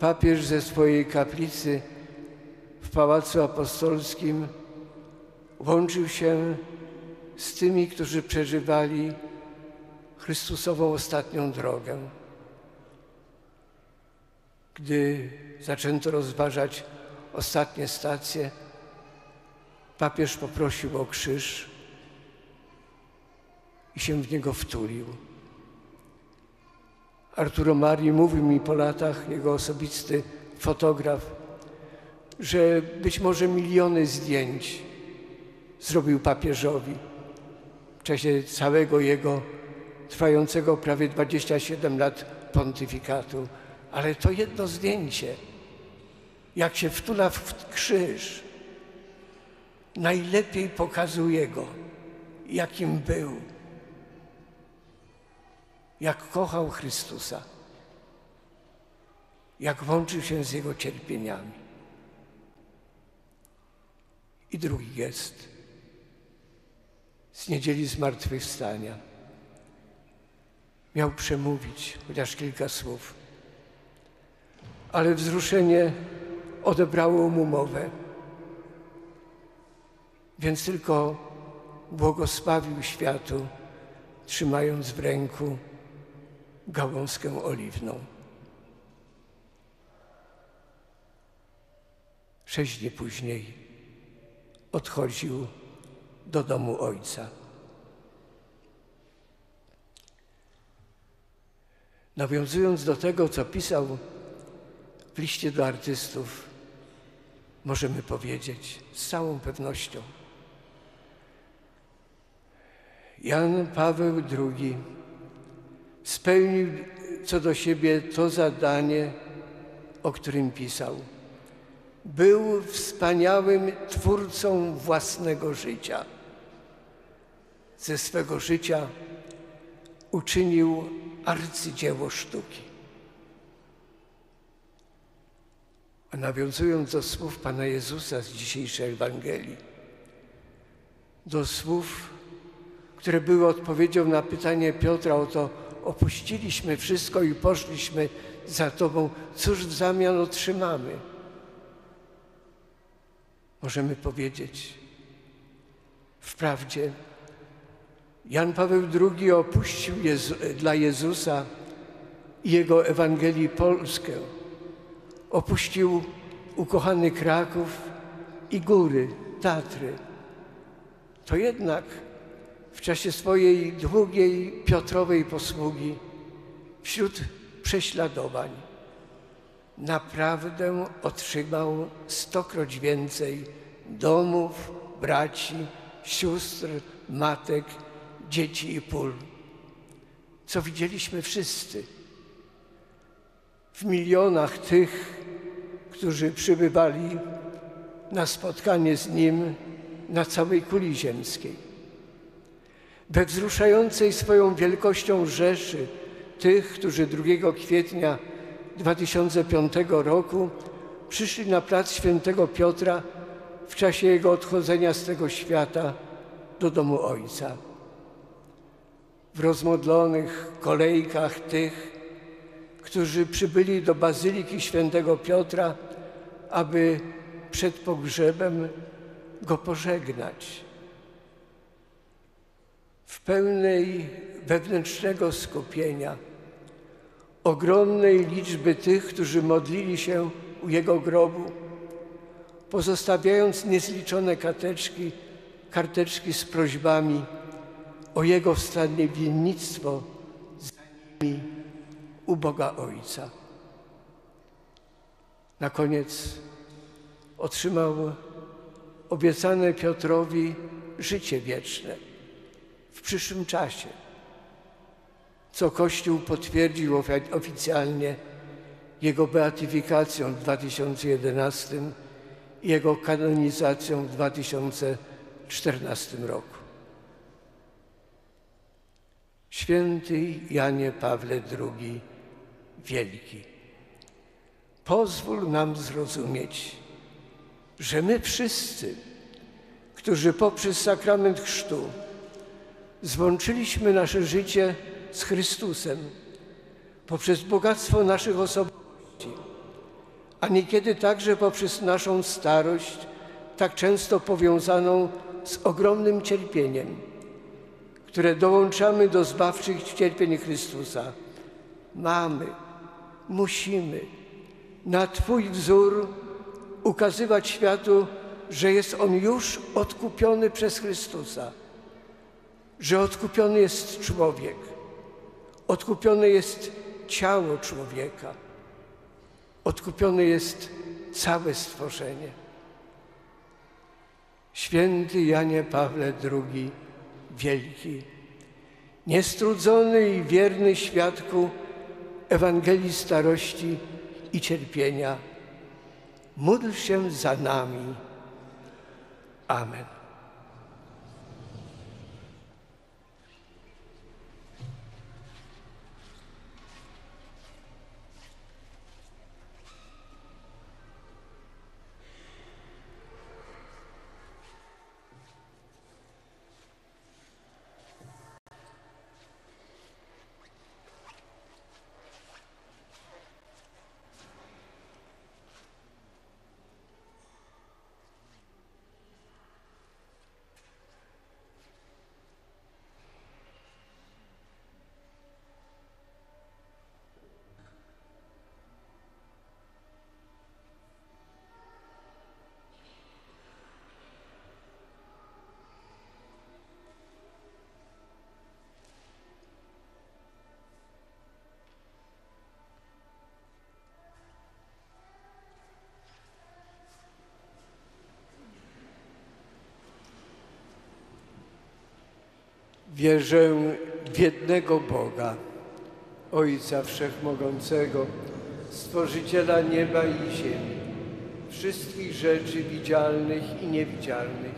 Papież ze swojej kaplicy w Pałacu Apostolskim łączył się z tymi, którzy przeżywali Chrystusową ostatnią drogę. Gdy zaczęto rozważać ostatnie stacje, papież poprosił o krzyż i się w niego wtulił. Arturo Mari mówił mi po latach, jego osobisty fotograf, że być może miliony zdjęć zrobił papieżowi w czasie całego jego trwającego prawie 27 lat pontyfikatu. Ale to jedno zdjęcie, jak się wtula w krzyż, najlepiej pokazuje go, jakim był, jak kochał Chrystusa, jak łączył się z Jego cierpieniami. I drugi gest z niedzieli zmartwychwstania. Miał przemówić chociaż kilka słów, ale wzruszenie odebrało mu mowę. Więc tylko błogosławił światu, trzymając w ręku gałązkę oliwną. Sześć dni później odchodził do domu ojca. Nawiązując do tego, co pisał w liście do artystów, możemy powiedzieć z całą pewnością. Jan Paweł II spełnił co do siebie to zadanie, o którym pisał. Był wspaniałym twórcą własnego życia. Ze swego życia uczynił arcydzieło sztuki. A nawiązując do słów Pana Jezusa z dzisiejszej Ewangelii, do słów, które były odpowiedzią na pytanie Piotra o to, opuściliśmy wszystko i poszliśmy za Tobą, cóż w zamian otrzymamy? Możemy powiedzieć, wprawdzie Jan Paweł II opuścił Jezu, dla Jezusa i Jego Ewangelii Polskę. Opuścił ukochany Kraków i góry, Tatry. To jednak w czasie swojej długiej Piotrowej posługi wśród prześladowań naprawdę otrzymał stokroć więcej domów, braci, sióstr, matek, dzieci i pól. Co widzieliśmy wszyscy w milionach tych, którzy przybywali na spotkanie z Nim na całej kuli ziemskiej. We wzruszającej swoją wielkością rzeszy tych, którzy 2 kwietnia 2005 roku przyszli na plac Świętego Piotra w czasie jego odchodzenia z tego świata do domu Ojca. W rozmodlonych kolejkach tych, którzy przybyli do Bazyliki Świętego Piotra, aby przed pogrzebem Go pożegnać. W pełnej wewnętrznego skupienia, ogromnej liczby tych, którzy modlili się u Jego grobu, pozostawiając niezliczone karteczki, karteczki z prośbami o Jego wstawiennictwo za nimi u Boga Ojca. Na koniec otrzymał obiecane Piotrowi życie wieczne w przyszłym czasie, co Kościół potwierdził ofi- oficjalnie jego beatyfikacją w 2011 i jego kanonizacją w 2014 roku. Święty Janie Pawle II Wielki, pozwól nam zrozumieć, że my wszyscy, którzy poprzez sakrament chrztu złączyliśmy nasze życie z Chrystusem, poprzez bogactwo naszych osobowości, a niekiedy także poprzez naszą starość, tak często powiązaną z ogromnym cierpieniem, które dołączamy do zbawczych cierpień Chrystusa. Mamy, musimy na Twój wzór ukazywać światu, że jest On już odkupiony przez Chrystusa, że odkupiony jest człowiek, odkupione jest ciało człowieka, odkupione jest całe stworzenie. Święty Janie Pawle II Wielki, niestrudzony i wierny świadku Ewangelii starości i cierpienia, módl się za nami. Amen. Wierzę w jednego Boga, Ojca Wszechmogącego, Stworzyciela nieba i ziemi, wszystkich rzeczy widzialnych i niewidzialnych,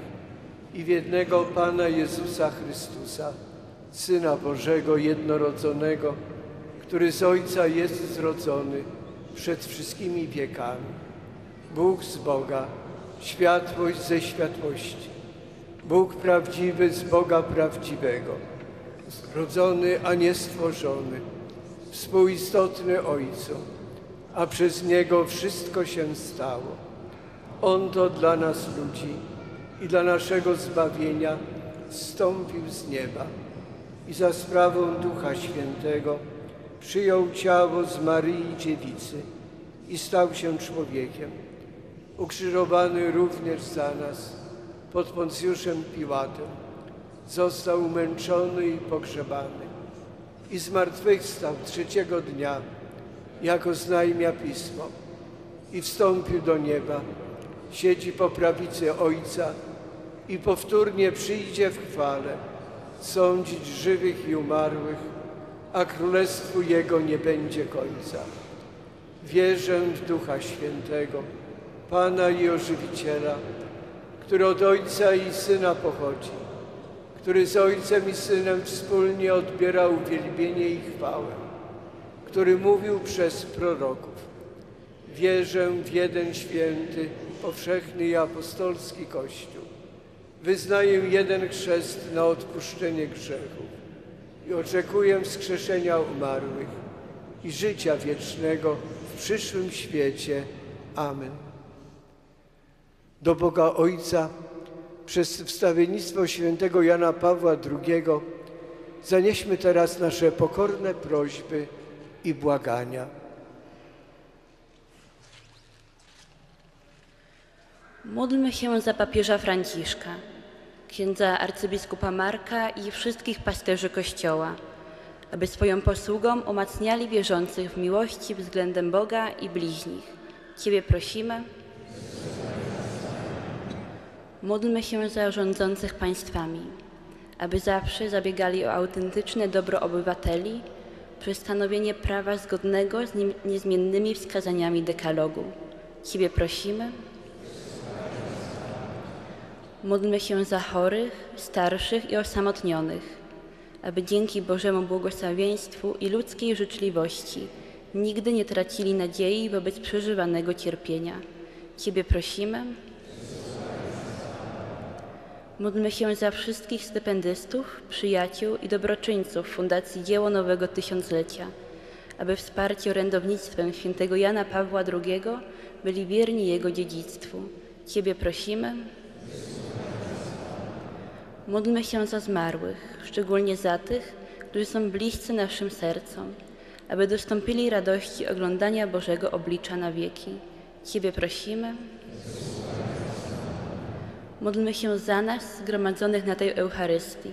i w jednego Pana Jezusa Chrystusa, Syna Bożego jednorodzonego, który z Ojca jest zrodzony przed wszystkimi wiekami. Bóg z Boga, światłość ze światłości. Bóg prawdziwy z Boga prawdziwego, zrodzony, a nie stworzony, współistotny Ojcu, a przez Niego wszystko się stało. On to dla nas ludzi i dla naszego zbawienia zstąpił z nieba i za sprawą Ducha Świętego przyjął ciało z Maryi Dziewicy i stał się człowiekiem, ukrzyżowany również za nas pod Poncjuszem Piłatem. Został umęczony i pogrzebany i zmartwychwstał trzeciego dnia, jako znajmia Pismo i wstąpił do nieba. Siedzi po prawicy Ojca i powtórnie przyjdzie w chwale sądzić żywych i umarłych, a królestwu Jego nie będzie końca. Wierzę w Ducha Świętego, Pana i Ożywiciela, który od Ojca i Syna pochodzi, który z Ojcem i Synem wspólnie odbierał uwielbienie i chwałę, który mówił przez proroków. Wierzę w jeden święty, powszechny i apostolski Kościół. Wyznaję jeden chrzest na odpuszczenie grzechów i oczekuję wskrzeszenia umarłych i życia wiecznego w przyszłym świecie. Amen. Do Boga Ojca przez wstawiennictwo świętego Jana Pawła II zanieśmy teraz nasze pokorne prośby i błagania. Módlmy się za papieża Franciszka, księdza arcybiskupa Marka i wszystkich pasterzy Kościoła, aby swoją posługą umacniali wierzących w miłości względem Boga i bliźnich. Ciebie prosimy. Módlmy się za rządzących państwami, aby zawsze zabiegali o autentyczne dobro obywateli przez stanowienie prawa zgodnego z niezmiennymi wskazaniami dekalogu. Ciebie prosimy. Módlmy się za chorych, starszych i osamotnionych, aby dzięki Bożemu błogosławieństwu i ludzkiej życzliwości nigdy nie tracili nadziei wobec przeżywanego cierpienia. Ciebie prosimy. Módlmy się za wszystkich stypendystów, przyjaciół i dobroczyńców Fundacji Dzieło Nowego Tysiąclecia, aby wsparci orędownictwem świętego Jana Pawła II byli wierni jego dziedzictwu. Ciebie prosimy. Módlmy się za zmarłych, szczególnie za tych, którzy są bliscy naszym sercom, aby dostąpili radości oglądania Bożego oblicza na wieki. Ciebie prosimy. Módlmy się za nas zgromadzonych na tej Eucharystii,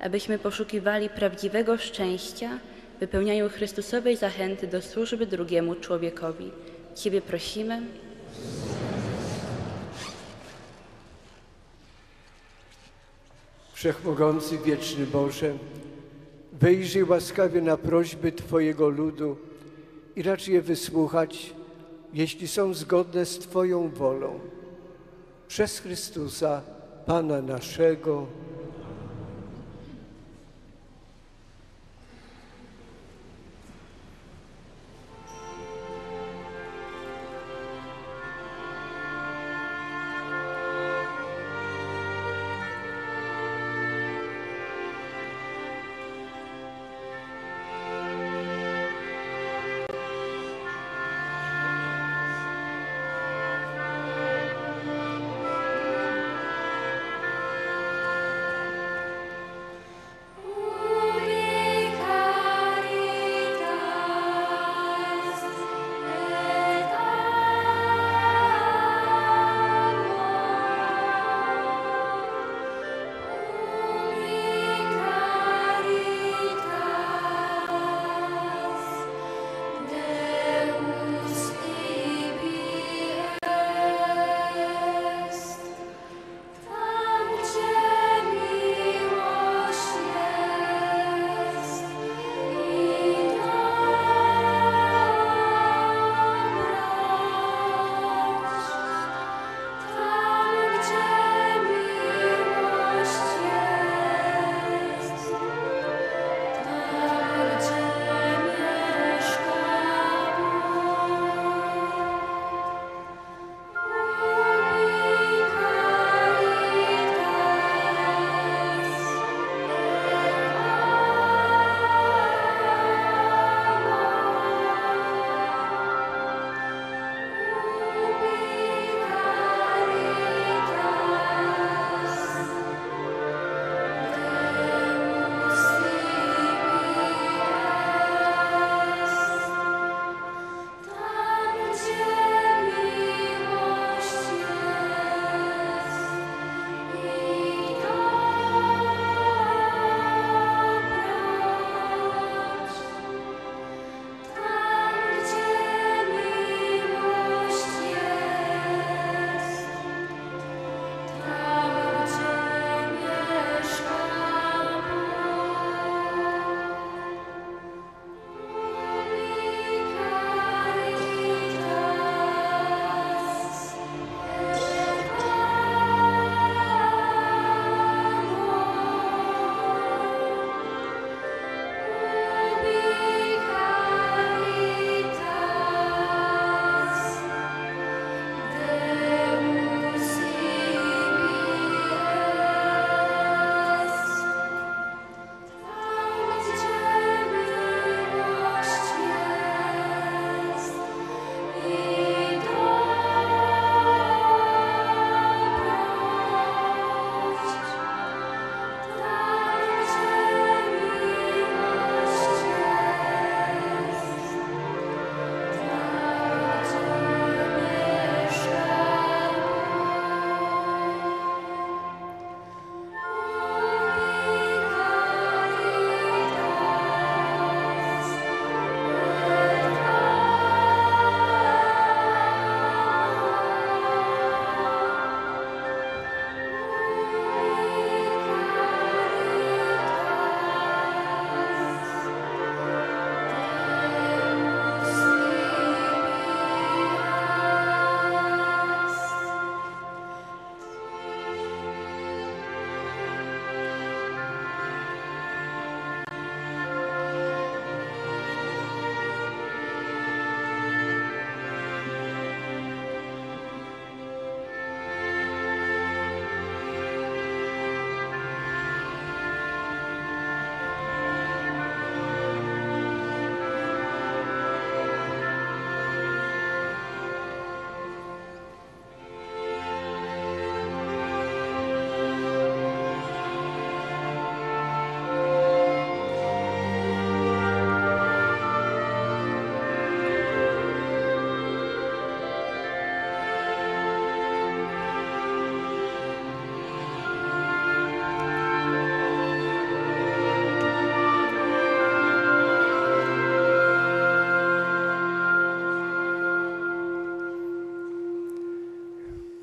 abyśmy poszukiwali prawdziwego szczęścia w wypełnianiu Chrystusowej zachęty do służby drugiemu człowiekowi. Ciebie prosimy. Wszechmogący, wieczny Boże, wyjrzyj łaskawie na prośby Twojego ludu i racz je wysłuchać, jeśli są zgodne z Twoją wolą. Przez Chrystusa, Pana naszego.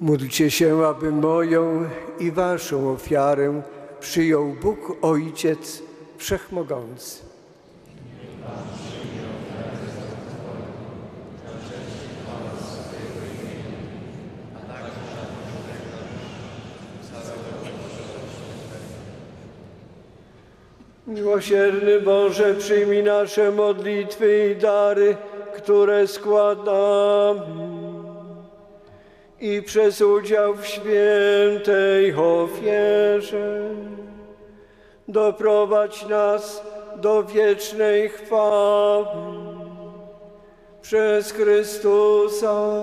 Módlcie się, aby moją i waszą ofiarę przyjął Bóg Ojciec Wszechmogący. Miłosierny Boże, przyjmij nasze modlitwy i dary, które składamy. I przez udział w świętej ofierze doprowadź nas do wiecznej chwały. Przez Chrystusa,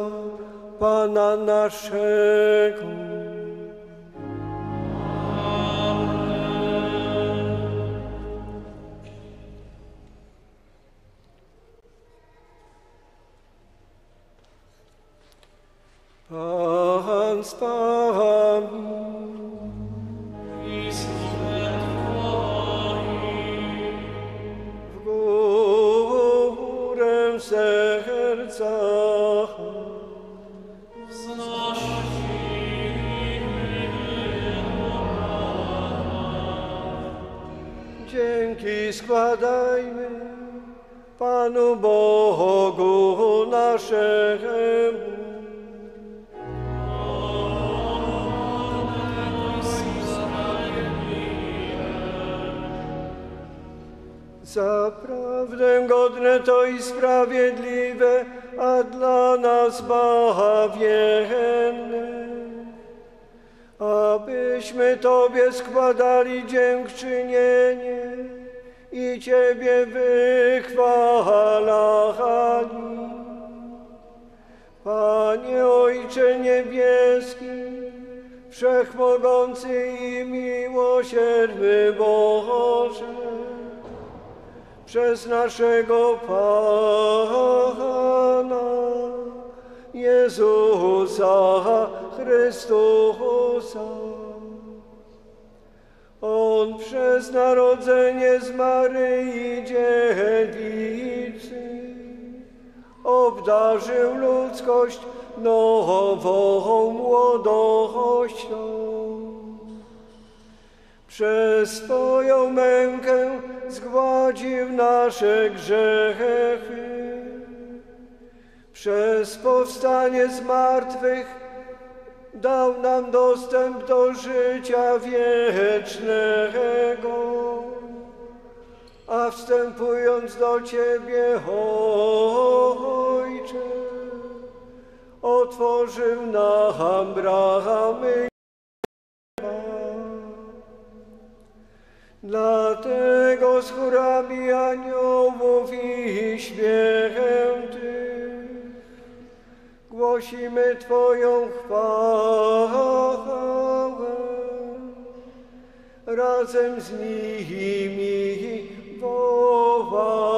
Pana naszego. Bogu naszemu. Zaprawdę godne to i sprawiedliwe, a dla nas bawienne. Abyśmy Tobie składali dziękczynienie i Ciebie wychwalali. Panie Ojcze Niebieski, Wszechmogący i miłosierny Boże, przez naszego Pana Jezusa Chrystusa. On przez narodzenie z Maryi Dziewicy obdarzył ludzkość nową młodością. Przez swoją mękę zgładził nasze grzechy. Przez powstanie z martwych dał nam dostęp do życia wiecznego. A wstępując do Ciebie, Ojcze, otworzył nam bramy Dlatego z chórami aniołów i świętych głosimy Twoją chwałę. Razem z nimi wołając.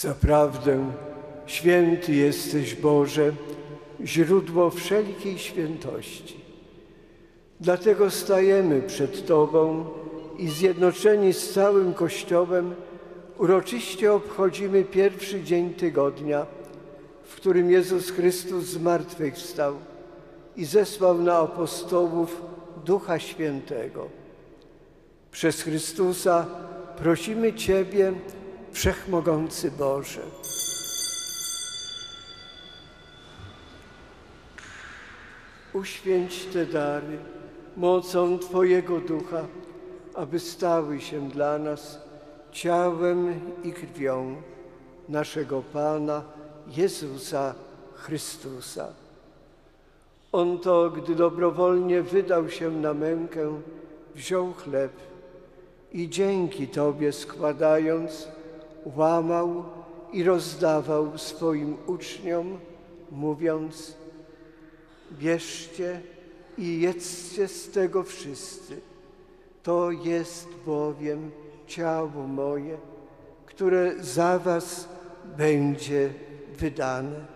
Zaprawdę święty jesteś Boże, źródło wszelkiej świętości. Dlatego stajemy przed Tobą i zjednoczeni z całym Kościołem uroczyście obchodzimy pierwszy dzień tygodnia, w którym Jezus Chrystus zmartwychwstał i zesłał na apostołów Ducha Świętego. Przez Chrystusa prosimy Ciebie, Wszechmogący Boże. Uświęć te dary mocą Twojego Ducha, aby stały się dla nas ciałem i krwią naszego Pana Jezusa Chrystusa. On to, gdy dobrowolnie wydał się na mękę, wziął chleb i dzięki Tobie składając, łamał i rozdawał swoim uczniom, mówiąc: Bierzcie i jedzcie z tego wszyscy. To jest bowiem ciało moje, które za Was będzie wydane.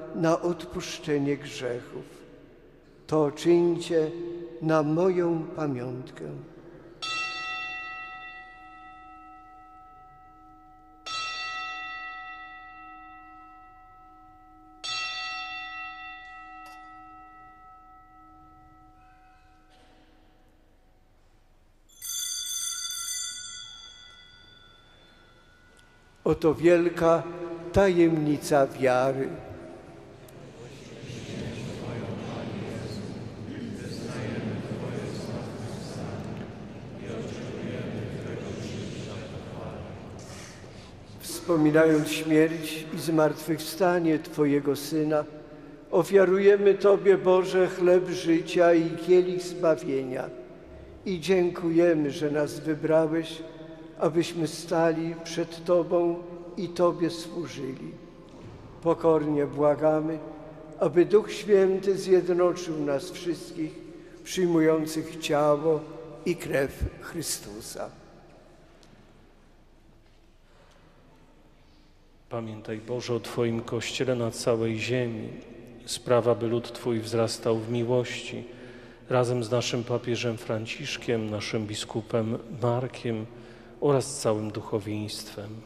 na odpuszczenie grzechów. To czyńcie na moją pamiątkę. Oto wielka tajemnica wiary. Wspominając śmierć i zmartwychwstanie Twojego Syna, ofiarujemy Tobie, Boże, chleb życia i kielich zbawienia i dziękujemy, że nas wybrałeś, abyśmy stali przed Tobą i Tobie służyli. Pokornie błagamy, aby Duch Święty zjednoczył nas wszystkich, przyjmujących ciało i krew Chrystusa. Pamiętaj Boże o Twoim Kościele na całej ziemi. Sprawa, by lud Twój wzrastał w miłości. Razem z naszym papieżem Franciszkiem, naszym biskupem Markiem oraz całym duchowieństwem.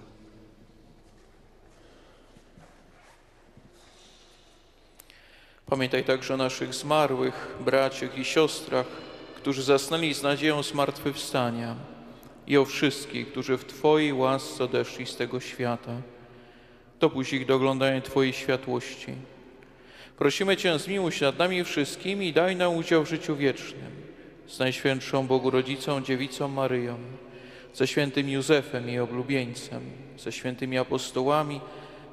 Pamiętaj także o naszych zmarłych braciach i siostrach, którzy zasnęli z nadzieją zmartwychwstania i o wszystkich, którzy w Twojej łasce odeszli z tego świata. Dopuść ich do oglądania Twojej światłości. Prosimy Cię z miłość nad nami wszystkimi i daj nam udział w życiu wiecznym z Najświętszą Bogu Rodzicą, Dziewicą Maryją, ze świętym Józefem i oblubieńcem, ze świętymi apostołami,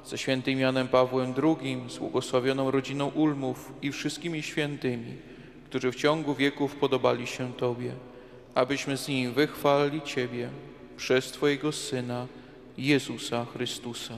ze świętym Janem Pawłem II, z błogosławioną rodziną Ulmów i wszystkimi świętymi, którzy w ciągu wieków podobali się Tobie, abyśmy z nimi wychwalili Ciebie przez Twojego Syna, Jezusa Chrystusa.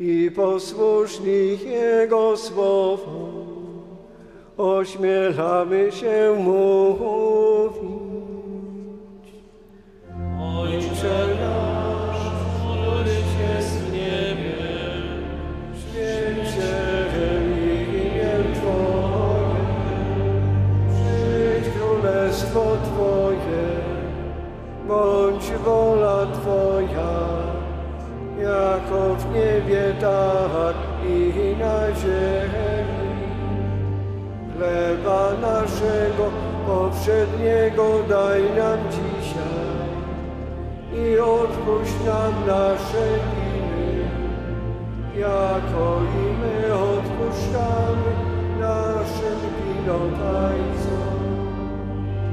i posłuszni Jego słowom, ośmielamy się mówić. Ojcze jako w niebie, tak i na ziemi. Chleba naszego powszedniego daj nam dzisiaj i odpuść nam nasze winy, jako i my odpuszczamy naszym winowajcom.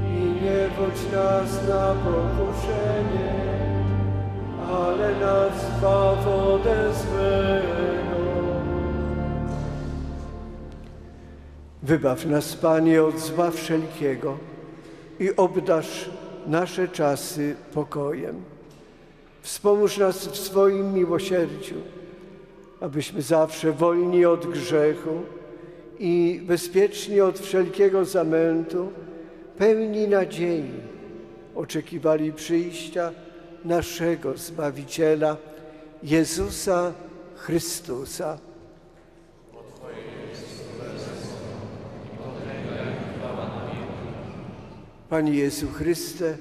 I nie wódź nas na pokuszenie, ale nas zbaw ode złego. Wybaw nas, Panie, od zła wszelkiego i obdarz nasze czasy pokojem. Wspomóż nas w swoim miłosierdziu, abyśmy zawsze wolni od grzechu i bezpieczni od wszelkiego zamętu, pełni nadziei, oczekiwali przyjścia naszego Zbawiciela, Jezusa Chrystusa. Panie Jezu Chryste,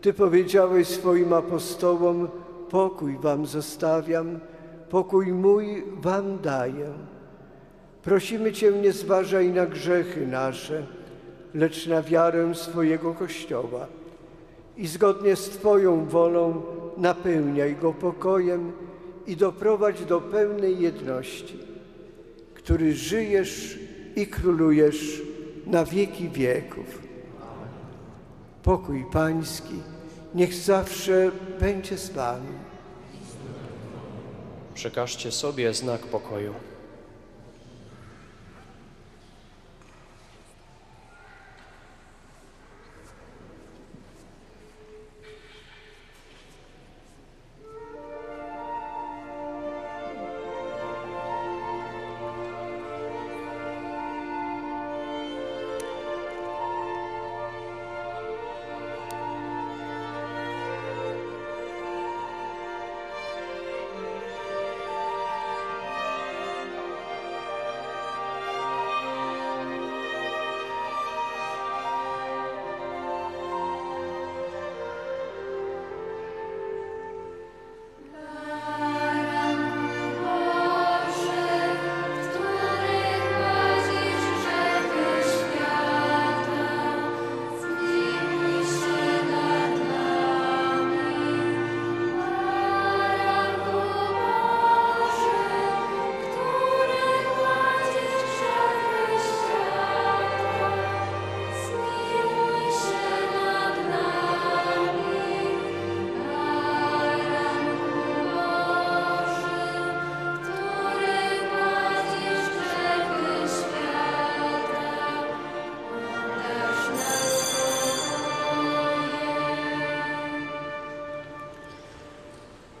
Ty powiedziałeś swoim apostołom, pokój wam zostawiam, pokój mój wam daję. Prosimy Cię, nie zważaj na grzechy nasze, lecz na wiarę swojego Kościoła i zgodnie z Twoją wolą napełniaj go pokojem i doprowadź do pełnej jedności, który żyjesz i królujesz na wieki wieków. Pokój Pański niech zawsze będzie z Wami. Przekażcie sobie znak pokoju.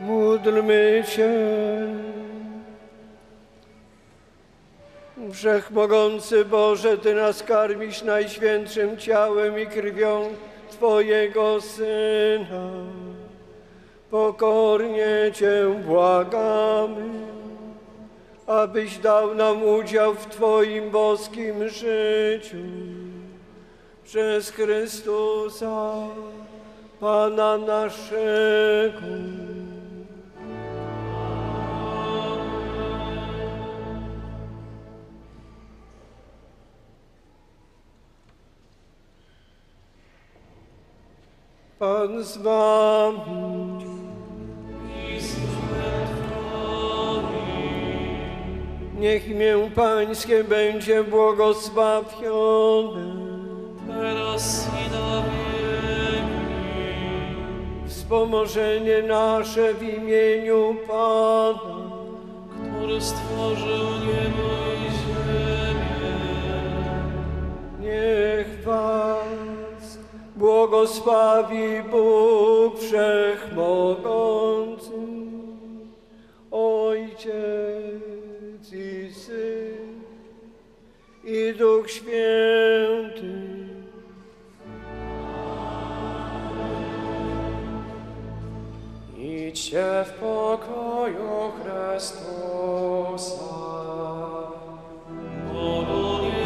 Módlmy się. Wszechmogący Boże, Ty nas karmisz najświętszym ciałem i krwią Twojego Syna. Pokornie Cię błagamy, abyś dał nam udział w Twoim boskim życiu. Przez Chrystusa, Pana naszego. Pan z wami. Niech imię Pańskie będzie błogosławione. teraz i na wieki. Wspomożenie nasze w imieniu Pana. który stworzył niebo i ziemię. Niech Was Błogosławi Bóg Wszechmogący, Ojciec i Syn i Duch Święty. Idźcie w pokoju Chrystusa. Bogu